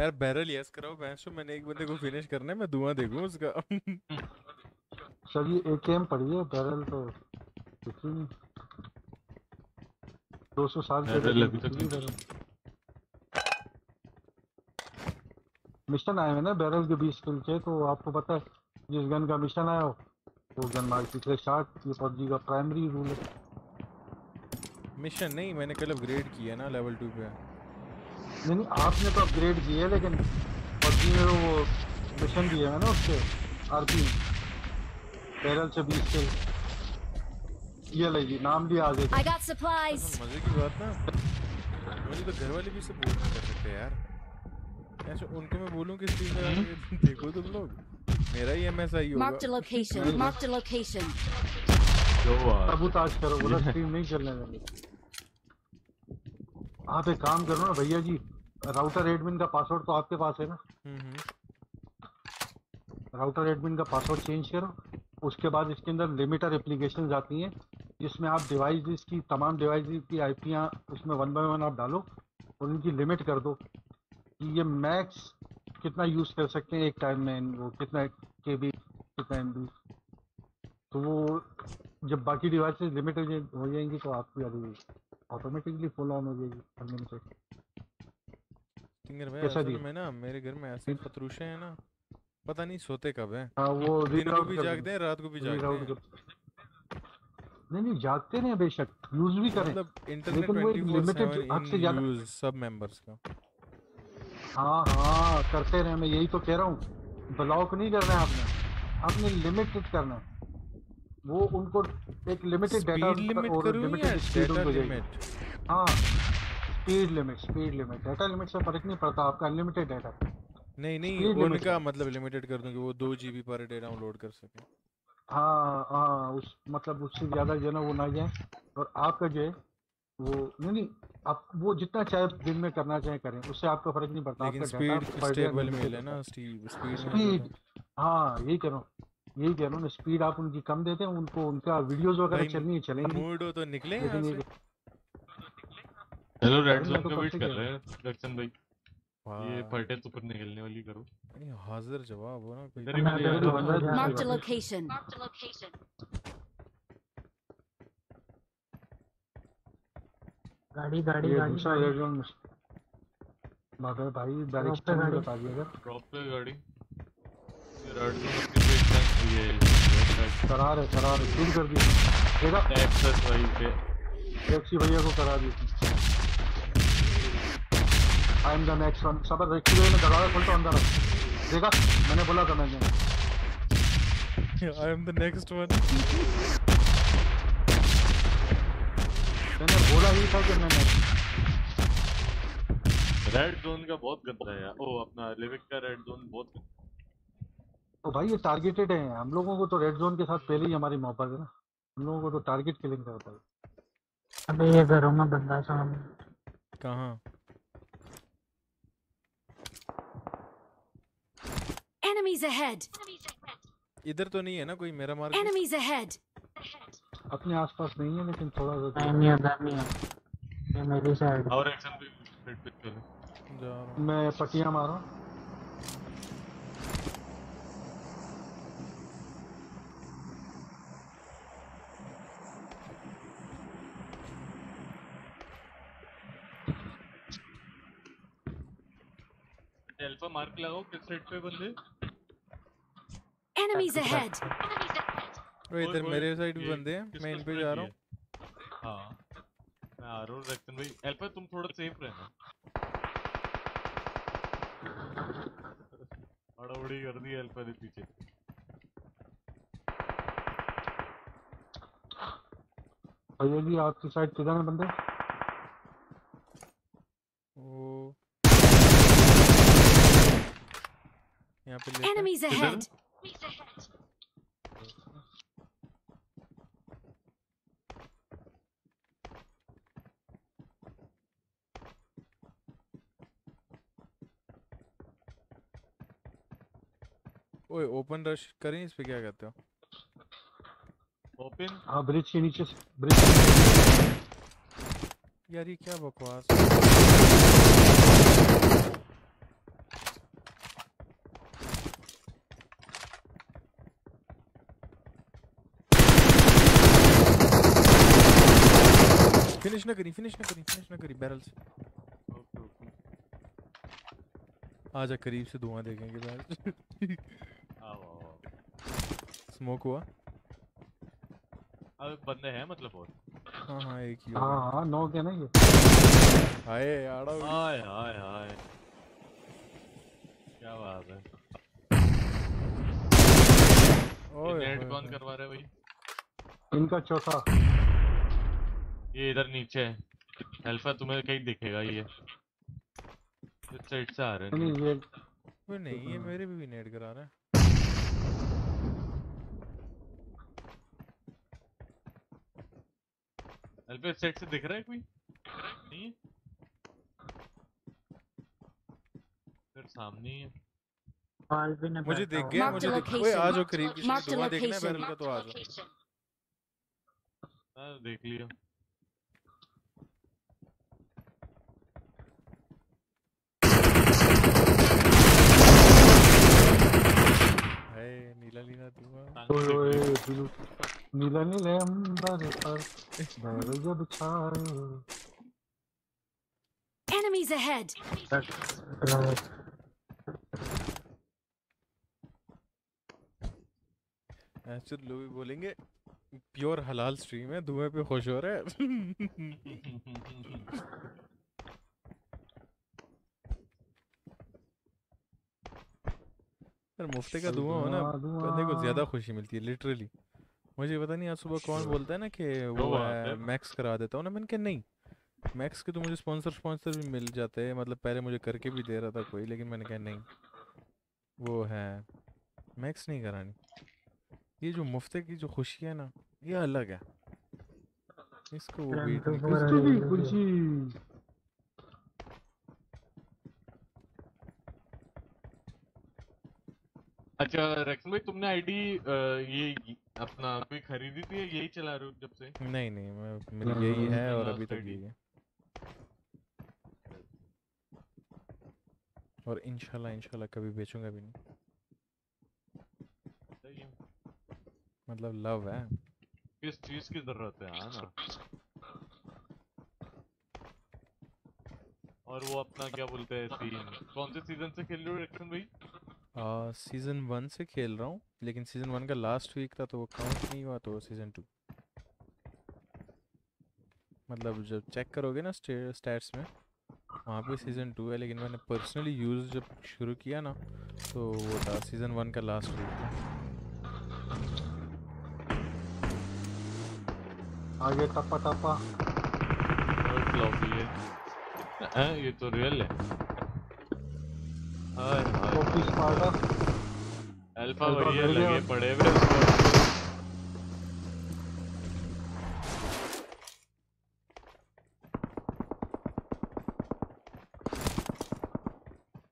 यार बैरल यस कराओ भैंसो मैंने एक बंदे को फिनिश करना है मैं धुआँ देखूँ उसका। सर ये एक पड़ी है बैरल तो दिखी नहीं। दो सौ साल से बैरल अभी तक नहीं मिशन आए हुए ना बैरल के बीस किल के तो आपको पता है जिस गन का मिशन आया हो वो गन मार पिछले शार्ट ये पबजी का प्राइमरी रूल है। मिशन नहीं मैंने कल अपग्रेड किया ना लेवल टू पे। नहीं नहीं आपने तो अपग्रेड किए लेकिन पबजी में तो वो मिशन दिए हैं ना उसके आरपी बैरल से बीस किल ये ले जी नाम भी got supplies. तो मज़े की बात ना। मुझे तो घर वाले भी से बोल नहीं कर सकते यार। ऐसे उनको मैं बोलूँ कि स्ट्रीम देखो तुम लोग। मेरा ही एमएसआई Marked a होगा location. Marked a location. जो हुआ सबूताज करो बोला स्ट्रीम नहीं चलने देंगे आप एक काम करो ना भैया जी राउटर एडमिन का पासवर्ड तो आपके पास है ना। हम्म हम्म। राउटर एडमिन का पासवर्ड चेंज करो उसके बाद इसके अंदर लिमिटर एप्लीकेशन आती हैं जिसमें आप डिवाइसेस की तमाम डिवाइस की आईपियाँ उसमें वन बाय वन आप डालो और उनकी लिमिट कर दो कि ये मैक्स कितना यूज़ कर सकते हैं एक टाइम में वो कितना के बी कितना एम तो वो जब बाकी डिवाइसेस लिमिट हो जाएँगी तो आपकी अभी ऑटोमेटिकली फुल ऑन हो जाएगी अनलिमिटेड सिंगर भाई असल में ना मेरे घर में ऐसे खतरूशे हैं ना पता नहीं सोते कब हैं। हाँ वो दिन को भी जागते हैं रात को भी जागते हैं। नहीं नहीं जागते नहीं बेशक यूज़ भी करें। मतलब इंटरनेट लेकिन वो एक 24/7 limited हद से ज्यादा- यूज़ सब मेंबर्स का। हाँ हाँ करते रहे मैं यही तो कह रहा हूँ। ब्लॉक नहीं करना है आपने। आपने लिमिटेड करना है। वो उनको एक लिमिटेड डाटा लिमिट और लिमिटेड स्पीड उनको लिमिट हाँ speed limit speed limit data limit से फ़र्क नहीं पड़ता आपका अनलिमिटेड डाटा नहीं नहीं उनका। मतलब लिमिटेड कर दूँ कि वो दो जीबी पर डे डाउनलोड कर सके। हाँ हाँ उस मतलब उससे ज़्यादा जो है ना वो ना जाए। और आपका जो है वो नहीं नहीं आप वो जितना चाहे दिन में करना चाहे करें उससे आपका फ़र्क नहीं पड़ता। लेकिन आपका स्पीड स्टेबल unlimited मिले ना है। स्पीड में हाँ यही हूँ यही कह रहा हूँ स्पीड आप उनकी कम देते हैं उनको उनका वीडियोस वगैरह चलनी है चलेंगी। मूड हो तो निकले से। हेलो रेड जोन तो का वेट कर रहे हैं रक्षन भाई। ये फटे सुपर निकलने वाली करो। नहीं, हाजिर जवाब हो ना कोई इधर मैं मिल तो गया जो बंदा जा Marked a रहा है। location. Marked a location. गाड़ी गाड़ी गाड़ी। दूसरा रेड जोन मगर भाई डायरेक्शन गाड़ी। बता दिया अगर ड्रॉप पे गाड़ी। ये रेड जोन ये। करा रहे करा रहे शुरू कर दिया। देखा? एक्सेस भाई पे। टैक्सी भैया को करा दी। I am the next one सबर टैक्सी भैया ने दरवाज़ा खोलता अंदर आ। देखा? मैंने बोला था मैंने। I am the next one मैंने बोला ही था कि मैं next। रेड जोन का बहुत गंदा है यार। ओ अपना लिविक का रेड जोन बहुत गंदा तो भाई ये टारगेटेड है। हम लोगों को तो रेड जोन के साथ पहले ही हमारी मोहब्बत है ना। हम लोगों को तो टारगेट किलिंग करता है अबे ये घरों में बंदा सामने कहाँ? Enemies ahead. इधर तो नहीं है ना कोई मेरा मार्क Enemies ahead. अपने आसपास नहीं है लेकिन थोड़ा सा नहीं नहीं उधर नहीं है। ये मेरी साइड और एक्शन पे फिट पे चलो जा रहा हूँ। मैं पटिया मारा हूँ। अल्फ़ा मार्क लगाओ किस साइड पे बंदे? Ahead. ओए और इधर मेरे साइड भी बंदे हैं मैं इन पे जा रहा हूँ? हाँ। मैं आ रहा हूँ रक्षन भाई। अल्फ़ा तुम थोड़ा सेफ़ रहना। अड़ाउड़ी कर दी अल्फ़ा ने पीछे। भैया जी आपकी साइड किधर है बंदे ओ यहाँ पे Enemies ahead. ओए ओपन रश करें इस पे क्या कहते हो? ओपन हाँ ब्रिज के नीचे ब्रिज यार ये क्या बकवास? फिनिश ना करी फिनिश ना करी फिनिश ना करी बैरल से ओके ओके आजा करीब से धुआँ देखेंगे बैरल आओ आओ आओ। स्मोक हुआ? अब बंदे हैं मतलब और? हाँ हाँ एक ही हाँ हाँ नौ के ना ये? हाय आड़ा हाय हाय हाय। क्या बात है। ओए नेट कौन करवा रहा है भाई। इनका चौथा। ये इधर नीचे है। अल्फ़ा तुम्हें कहीं दिखेगा ये। इस साइड से आ रहे हैं। नहीं, ये ओए नहीं ये मेरे भी नेट करा रहा है। अल्फ़ा इस साइड से दिख रहा है कोई? नहीं फिर सामने ही है। मुझे दिख गया मुझे दिख location. आ जाओ करीब किसी Marked देखना है. बैरल का तो आ जाओ। हाँ देख लिया। हाय नीला नीला धुआँ। ओए देख ओए नीला नीले अंबर पर बैर जब छाए। Enemies ahead. ऐसे लोग भी बोलेंगे प्योर हलाल स्ट्रीम है धुएँ पे खुश हो रहा है। यार मुफ्ते का धुआँ हो ना बंदे को ज़्यादा खुशी मिलती है लिटरली मुझे पता नहीं आज सुबह कौन बोलता है ना कि वो। मैक्स करा देता हूँ ना मैंने कहा नहीं मैक्स के तो मुझे स्पॉन्सर स्पॉन्सर भी मिल जाते हैं मतलब पहले मुझे करके भी दे रहा था कोई लेकिन मैंने कहा नहीं वो है मैक्स नहीं करानी। ये जो मुफ्ते की जो खुशी है ना ये अलग है। इसको वो भी खुशी अच्छा रक्सन भाई तुमने आईडी ये अपना कोई खरीदी थी यही चला रहे हो जब से? नहीं नहीं मैं मेरी यही है और अभी तक यही है। और इंशाल्लाह इंशाल्लाह कभी बेचूँगा भी नहीं। मतलब लव है। किस चीज़ की ज़रूरत है हाँ ना? और वो अपना क्या बोलते हैं सीन? कौन से सीज़न से खेल रहे हो रक्सन भाई? सीज़न वन से खेल रहा हूँ लेकिन सीज़न वन का लास्ट वीक था तो वो काउंट नहीं हुआ तो सीज़न टू मतलब जब चेक करोगे ना स्टैट्स में वहाँ पे सीज़न टू है लेकिन मैंने पर्सनली यूज़ जब शुरू किया ना तो वो था सीज़न वन का लास्ट वीक था आगे टप्पा टप्पा। है हाँ, ये तो रियल है। हाय कॉफ़ी स्पार्टा अल्फ़ा भैया लगे पड़े हुए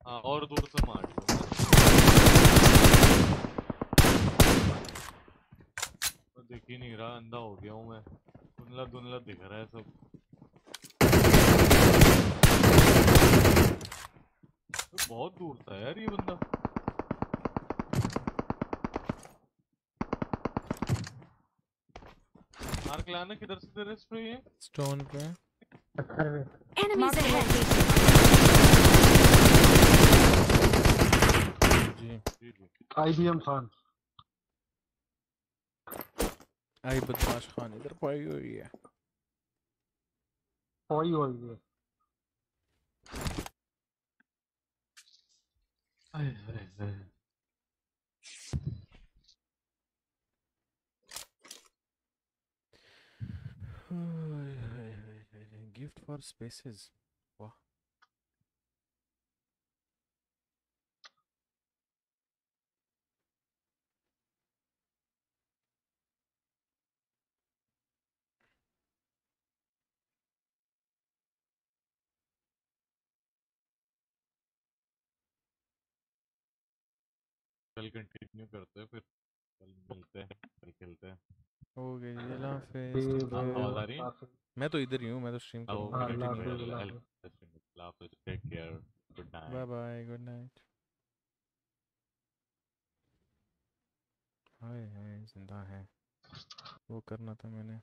हाँ और दूर से मार दो दिख ही नहीं रहा अंधा हो गया हूँ मैं। धुंधला धुंधला दिख रहा है सब। बहुत दूर था यार ये बंदा मार्क लाना किधर से तेरे स्प्रे है स्टोन पे पत्थर में Enemies Marked जी आईबीएम खान आई बदमाश खान इधर पाई हुई है पॉई हो गई है hi hi hi gift for spaces कल कंटिन्यू करते हैं फिर कल मिलते हैं कल खेलते हैं। हो हाफिज़। फिर take care। आवाज़ आ रही है? मैं तो इधर ही हूँ मैं तो स्ट्रीम हाँ, अल्लाह कंटिन्यू हाफिज़, अल्लाह हाफिज़। Take care good night bye bye good night hi hi ज़िंदा है। वो करना था मैंने।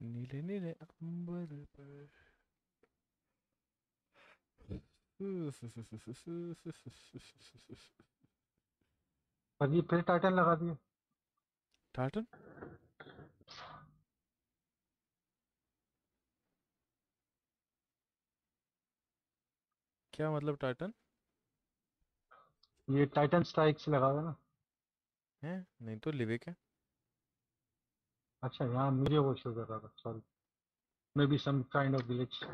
नीले नीले अंबर पर। अभी फिर टाइटन लगा दिए। टार्टन क्या मतलब टार्टन ये टाइटन स्ट्राइक्स लगा हुआ है ना। है? नहीं तो लिविक है। अच्छा यहाँ मुझे वो शो कर रहा था sorry maybe some kind of glitch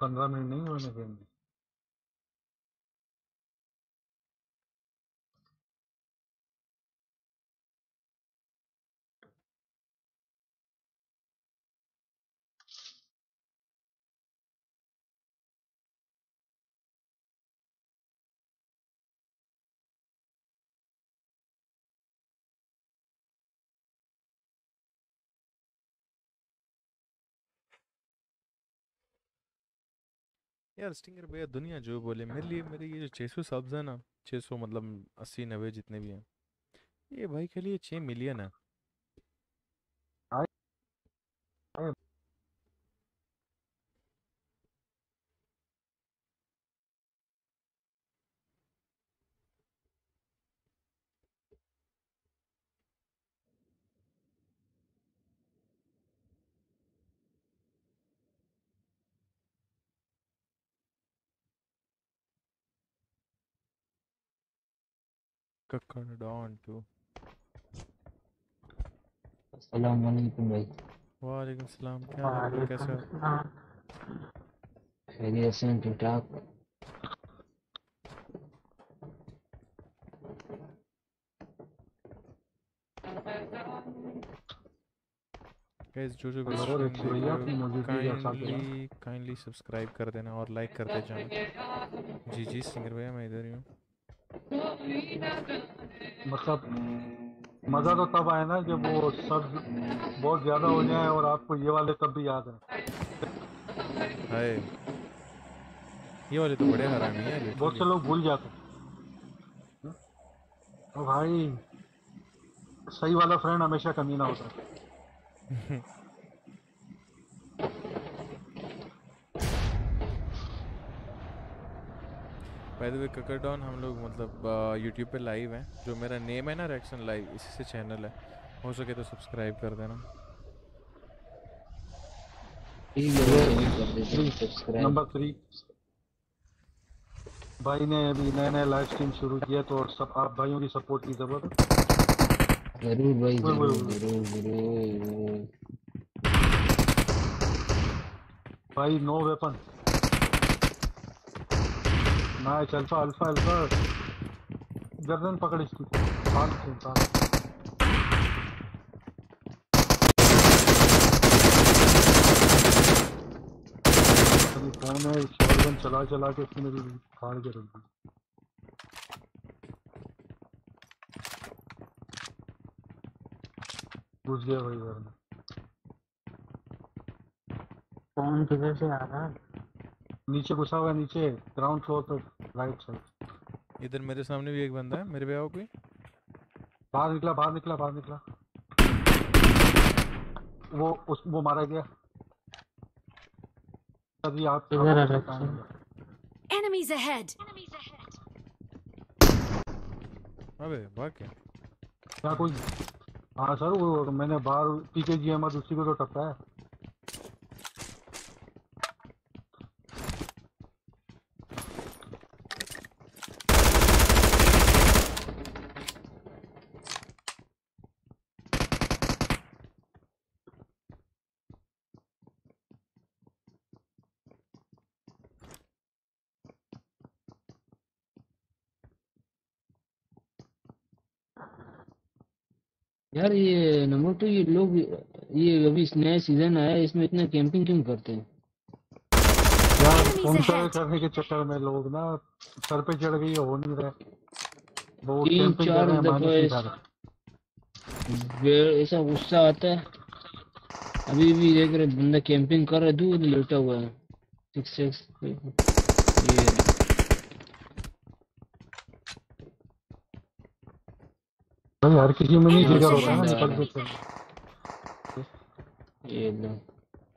पंद्रह मिनट नहीं हुए ना गेम में यार स्टिंगर भैया, दुनिया जो बोले, मेरे लिए, मेरे ये जो 600 सब्ज है ना 600 मतलब 80 90 जितने भी हैं, ये भाई के लिए छः मिलियन है। कक्कड़ डॉन टू अस्सलाम वालेकुम भाई वालेकुम सलाम क्या हाल है कैसे हो हाँ खैरियत से ठीक ठाक? गाइस जो जो। काइंडली काइंडली सब्सक्राइब कर देना और लाइक करते जाना जी जी सिंगर भैया मैं इधर ही हूँ। मतलब मज़ा तो तब आए ना जब वो सब बहुत ज़्यादा हो जाए और आपको ये वाले तब भी याद है हाय। ये वाले तो बड़े हरामी है बहुत से लोग भूल जाते हैं। तो भाई सही वाला फ्रेंड हमेशा कमीना होता है। By the way Kakkar don हम लोग मतलब यूट्यूब पे लाइव हैं। जो मेरा नेम है ना रिएक्शन लाइव इसी से चैनल है। हो सके तो सब्सक्राइब कर देना। नंबर थ्री भाई ने अभी नए नए लाइव स्ट्रीम शुरू किया तो सब आप भाइयों की सपोर्ट की ज़रूरत ज़रूर भाई ज़रूर ज़रूर भाई no weapon nice alpha alpha alpha. गर्दन पकड़ इसकी। फाल से अभी फ़ोन है? शॉटगन चला चला के उसने मेरी फाड़ के रख दी। घुस गया भाई घर में। फ़ोन किधर से आ रहा है? नीचे घुसा हुआ नीचे। ग्राउंड फ्लोर पर इधर मेरे सामने भी एक बंदा है मेरे पे आओ कोई। बाहर निकला बाहर निकला बाहर निकला। वो उस वो मारा गया। अभी आप इधर आ काम है। करो। Enemies ahead! अबे भाग क्या? क्या कोई? हाँ सर वो मैंने बाहर पीके जी अहमद उसी को तो टपका है। यार ये नंबर टू ये लोग ये अभी नया सीज़न आया है इसमें इतना कैंपिंग क्यों करते हैं? यार फ़ोन ahead. करने के चक्कर में लोग ना सर पे चढ़ गई हो नहीं रहे। वो तीन कैंपिंग कर चार रहे हैं माने दफ़ा ऐसा गुस्सा आता है। अभी भी देख रहे बंदा कैंपिंग कर रहा है दूर लेटा हुआ है। सिक्स सिक्स ये। भाई हर किसी में नहीं जिगर होता ना निकल के चल ये लो।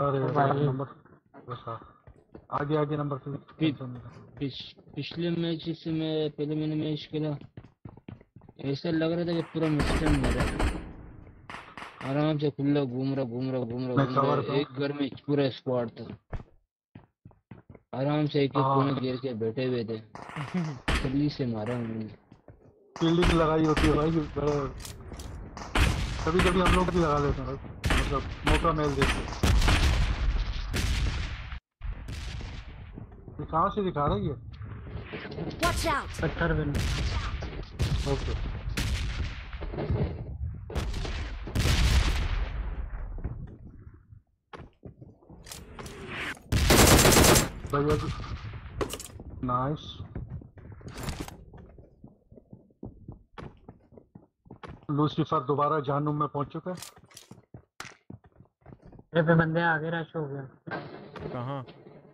अरे तो नंबर। बस हाँ। आगे आगे नंबर थ्री फिर- पिछ, पिछले मैच से मैं पहले मैंने मैच खेला। ऐसा लग रहा था कि पूरा मिस्टन मरा। आराम से खुला घूम रहा घूम रहा घूम रहा घूम रहा। एक घर में पूरा स्क्वाड था। आराम से एक एक हाँ। कोने घेर के बैठे हुए थे। जल्दी से मारा उन्होंने। फील्डिंग लगाई होती है भाई कभी कभी हम लोग भी लगा लेते हैं मतलब मौका मिल देते कहाँ से दिखा रहा है पत्थर भी ओके। भैया नाइस लूसीफर दोबारा जानूम में पहुँच चुका है? पे बंदे आगे रश हो गया। कहाँ?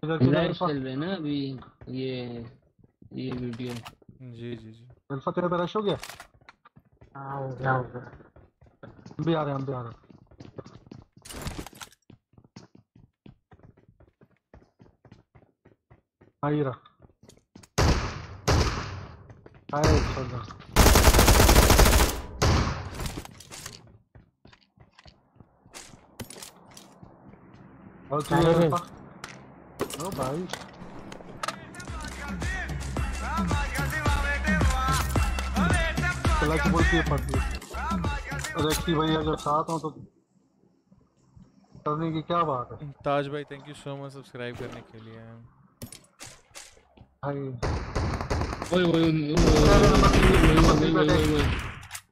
चल रहे ना अभी ये ये वीडियो। जी जी जी। अल्फ़ा तेरे पे रश हो गया? हाँ हो गया हो गया। हम भी आ रहे हैं हम भी आ रहे हैं। हाँ ये रहा। भाई अगर साथ हो तो करने की क्या बात है ताज भाई thank you so much subscribe करने के लिए भाई ओए ओए ओए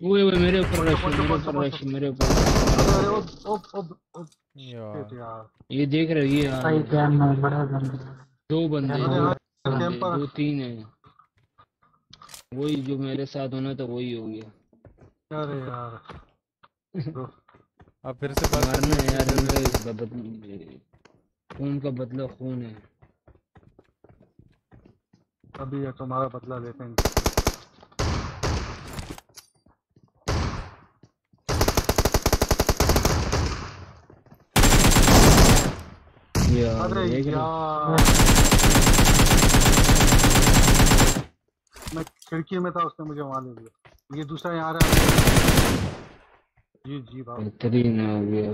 ओए ओए मेरे ऊपर रश मेरे ऊपर रश मेरे ऊपर यार। ये देख रहे हो ये भाई मैं बड़ा दो। बंदे दो हाँ, तीन है। वही जो मेरे साथ होना था वही हो गया। अरे यार। अब फिर से बात मारना है यार इनका बदल खून का बदला खून है। अभी ये तुम्हारा बदला लेते हैं। देख मैं खिड़की में था उसने मुझे वहाँ ले लिया ये दूसरा यहाँ रहा। जी जी बाबा बेहतरीन हो गया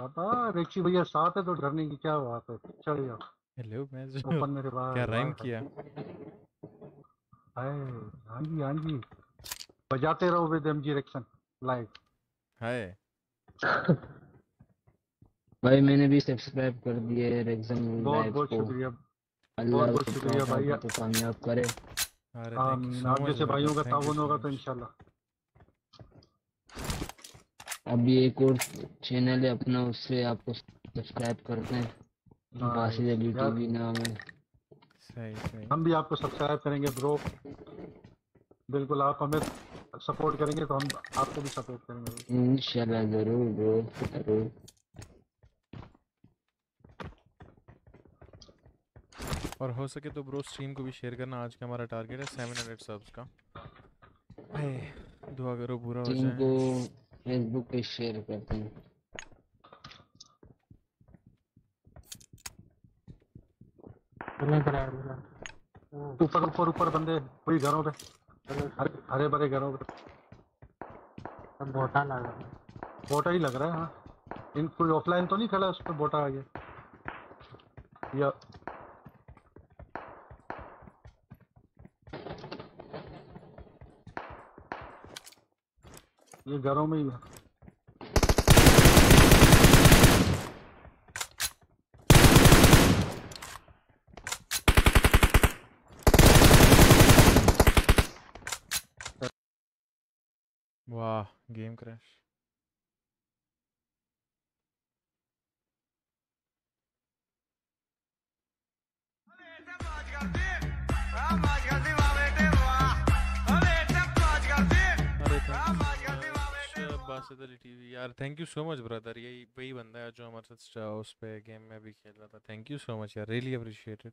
पापा रेक्सी भैया साथ है तो डरने की क्या बात है? चल जाओ हेलो मैं ओपन मेरे बाहर क्या राइम किया? हाय हाँ जी हाँ जी। बजाते रहो with M G reaction live hi. भाई मैंने भी सब्सक्राइब कर दिया है रेक्सम बहुत बहुत शुक्रिया। अल्लाह बहुत बहुत शुक्रिया भाई। आपको कामयाब करे। आमीन। आप जैसे भाइयों का ताउन होगा तो इंशाल्लाह। अभी एक और चैनल है अपना उससे आपको सब्सक्राइब करते हैं। बासित अली टीवी नाम है। सही सही। हम भी आपको सब्सक्राइब करेंगे ब्रो बिल्कुल आप हमें सपोर्ट करेंगे तो हम आपको भी सपोर्ट करेंगे। इंशाल्लाह ज़रूर ब्रो ज़रूर। और हो सके तो ब्रो स्ट्रीम को भी शेयर करना आज का हमारा टारगेट है 700 सब्स का। दुआ करो पूरा हो टीम को फेसबुक पे शेयर करते हैं। ऊपर ऊपर ऊपर बंदे कोई घरों पे। हरे भरे घरों पे। सब बोटा लगा बोटा ही लग रहा है हाँ। इन कोई ऑफलाइन तो नहीं खड़ा उस पर बोटा आ गया या ये घरों में ही अली टीवी यार thank you so much brother यही, वही बंदा है जो हमारे साथ उस पर गेम में भी खेल रहा था। थैंक यू सो मच यार. रियली अप्रिशिएट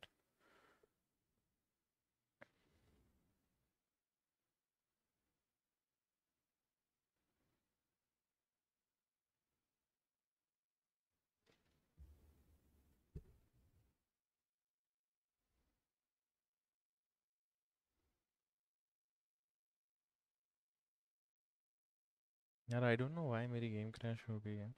यार आई डोंट नो व्हाई मेरी गेम क्रैश हो गई है।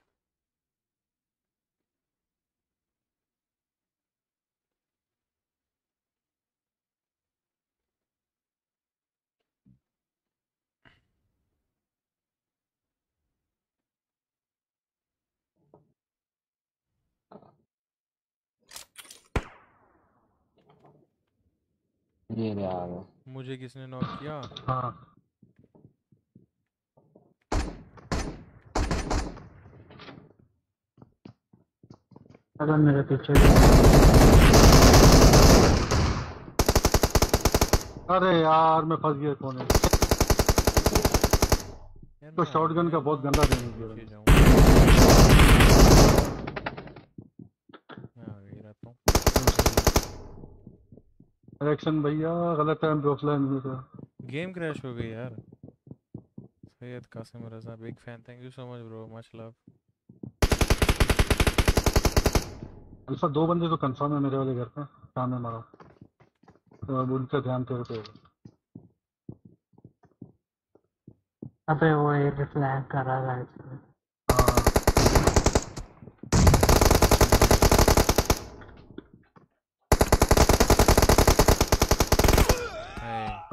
ये रहा मुझे किसने नॉक किया? हाँ। अगर मेरे पीछे अरे यार मैं फंस गया कोने। तो शॉटगन का बहुत गंदा देने दिया रिएक्शन भैया गलत टाइम पे ऑफलाइन में था गेम क्रैश हो गई यार Syed Qasim Raza big fan thank you so much bro much love alpha दो बंदे तो कंफर्म है मेरे वाले घर पे सामने मारा तो अब उनका ध्यान तेरे पे होगा। अबे वो एक फ्लैग कर रहा इसमें हाँ।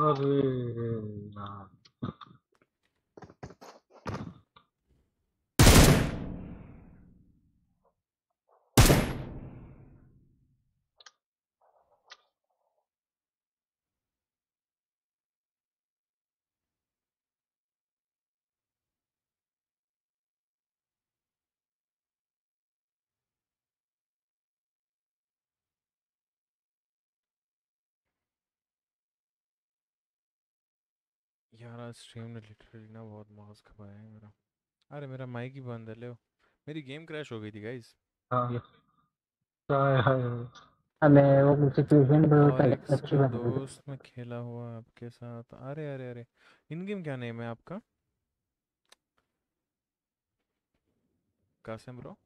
अरे यार। यार आज स्ट्रीम ने लिटरली ना बहुत मौज खपाया है मेरा। अरे मेरा माइक ही बंद है ले मेरी गेम क्रैश हो गई थी गाइस हाँ हाय हाय हमें वो सिचुएशन बहुत अच्छी बन गई। दोस्त में खेला हुआ आपके साथ। अरे अरे अरे। इन गेम क्या नेम है आपका? कासिम ब्रो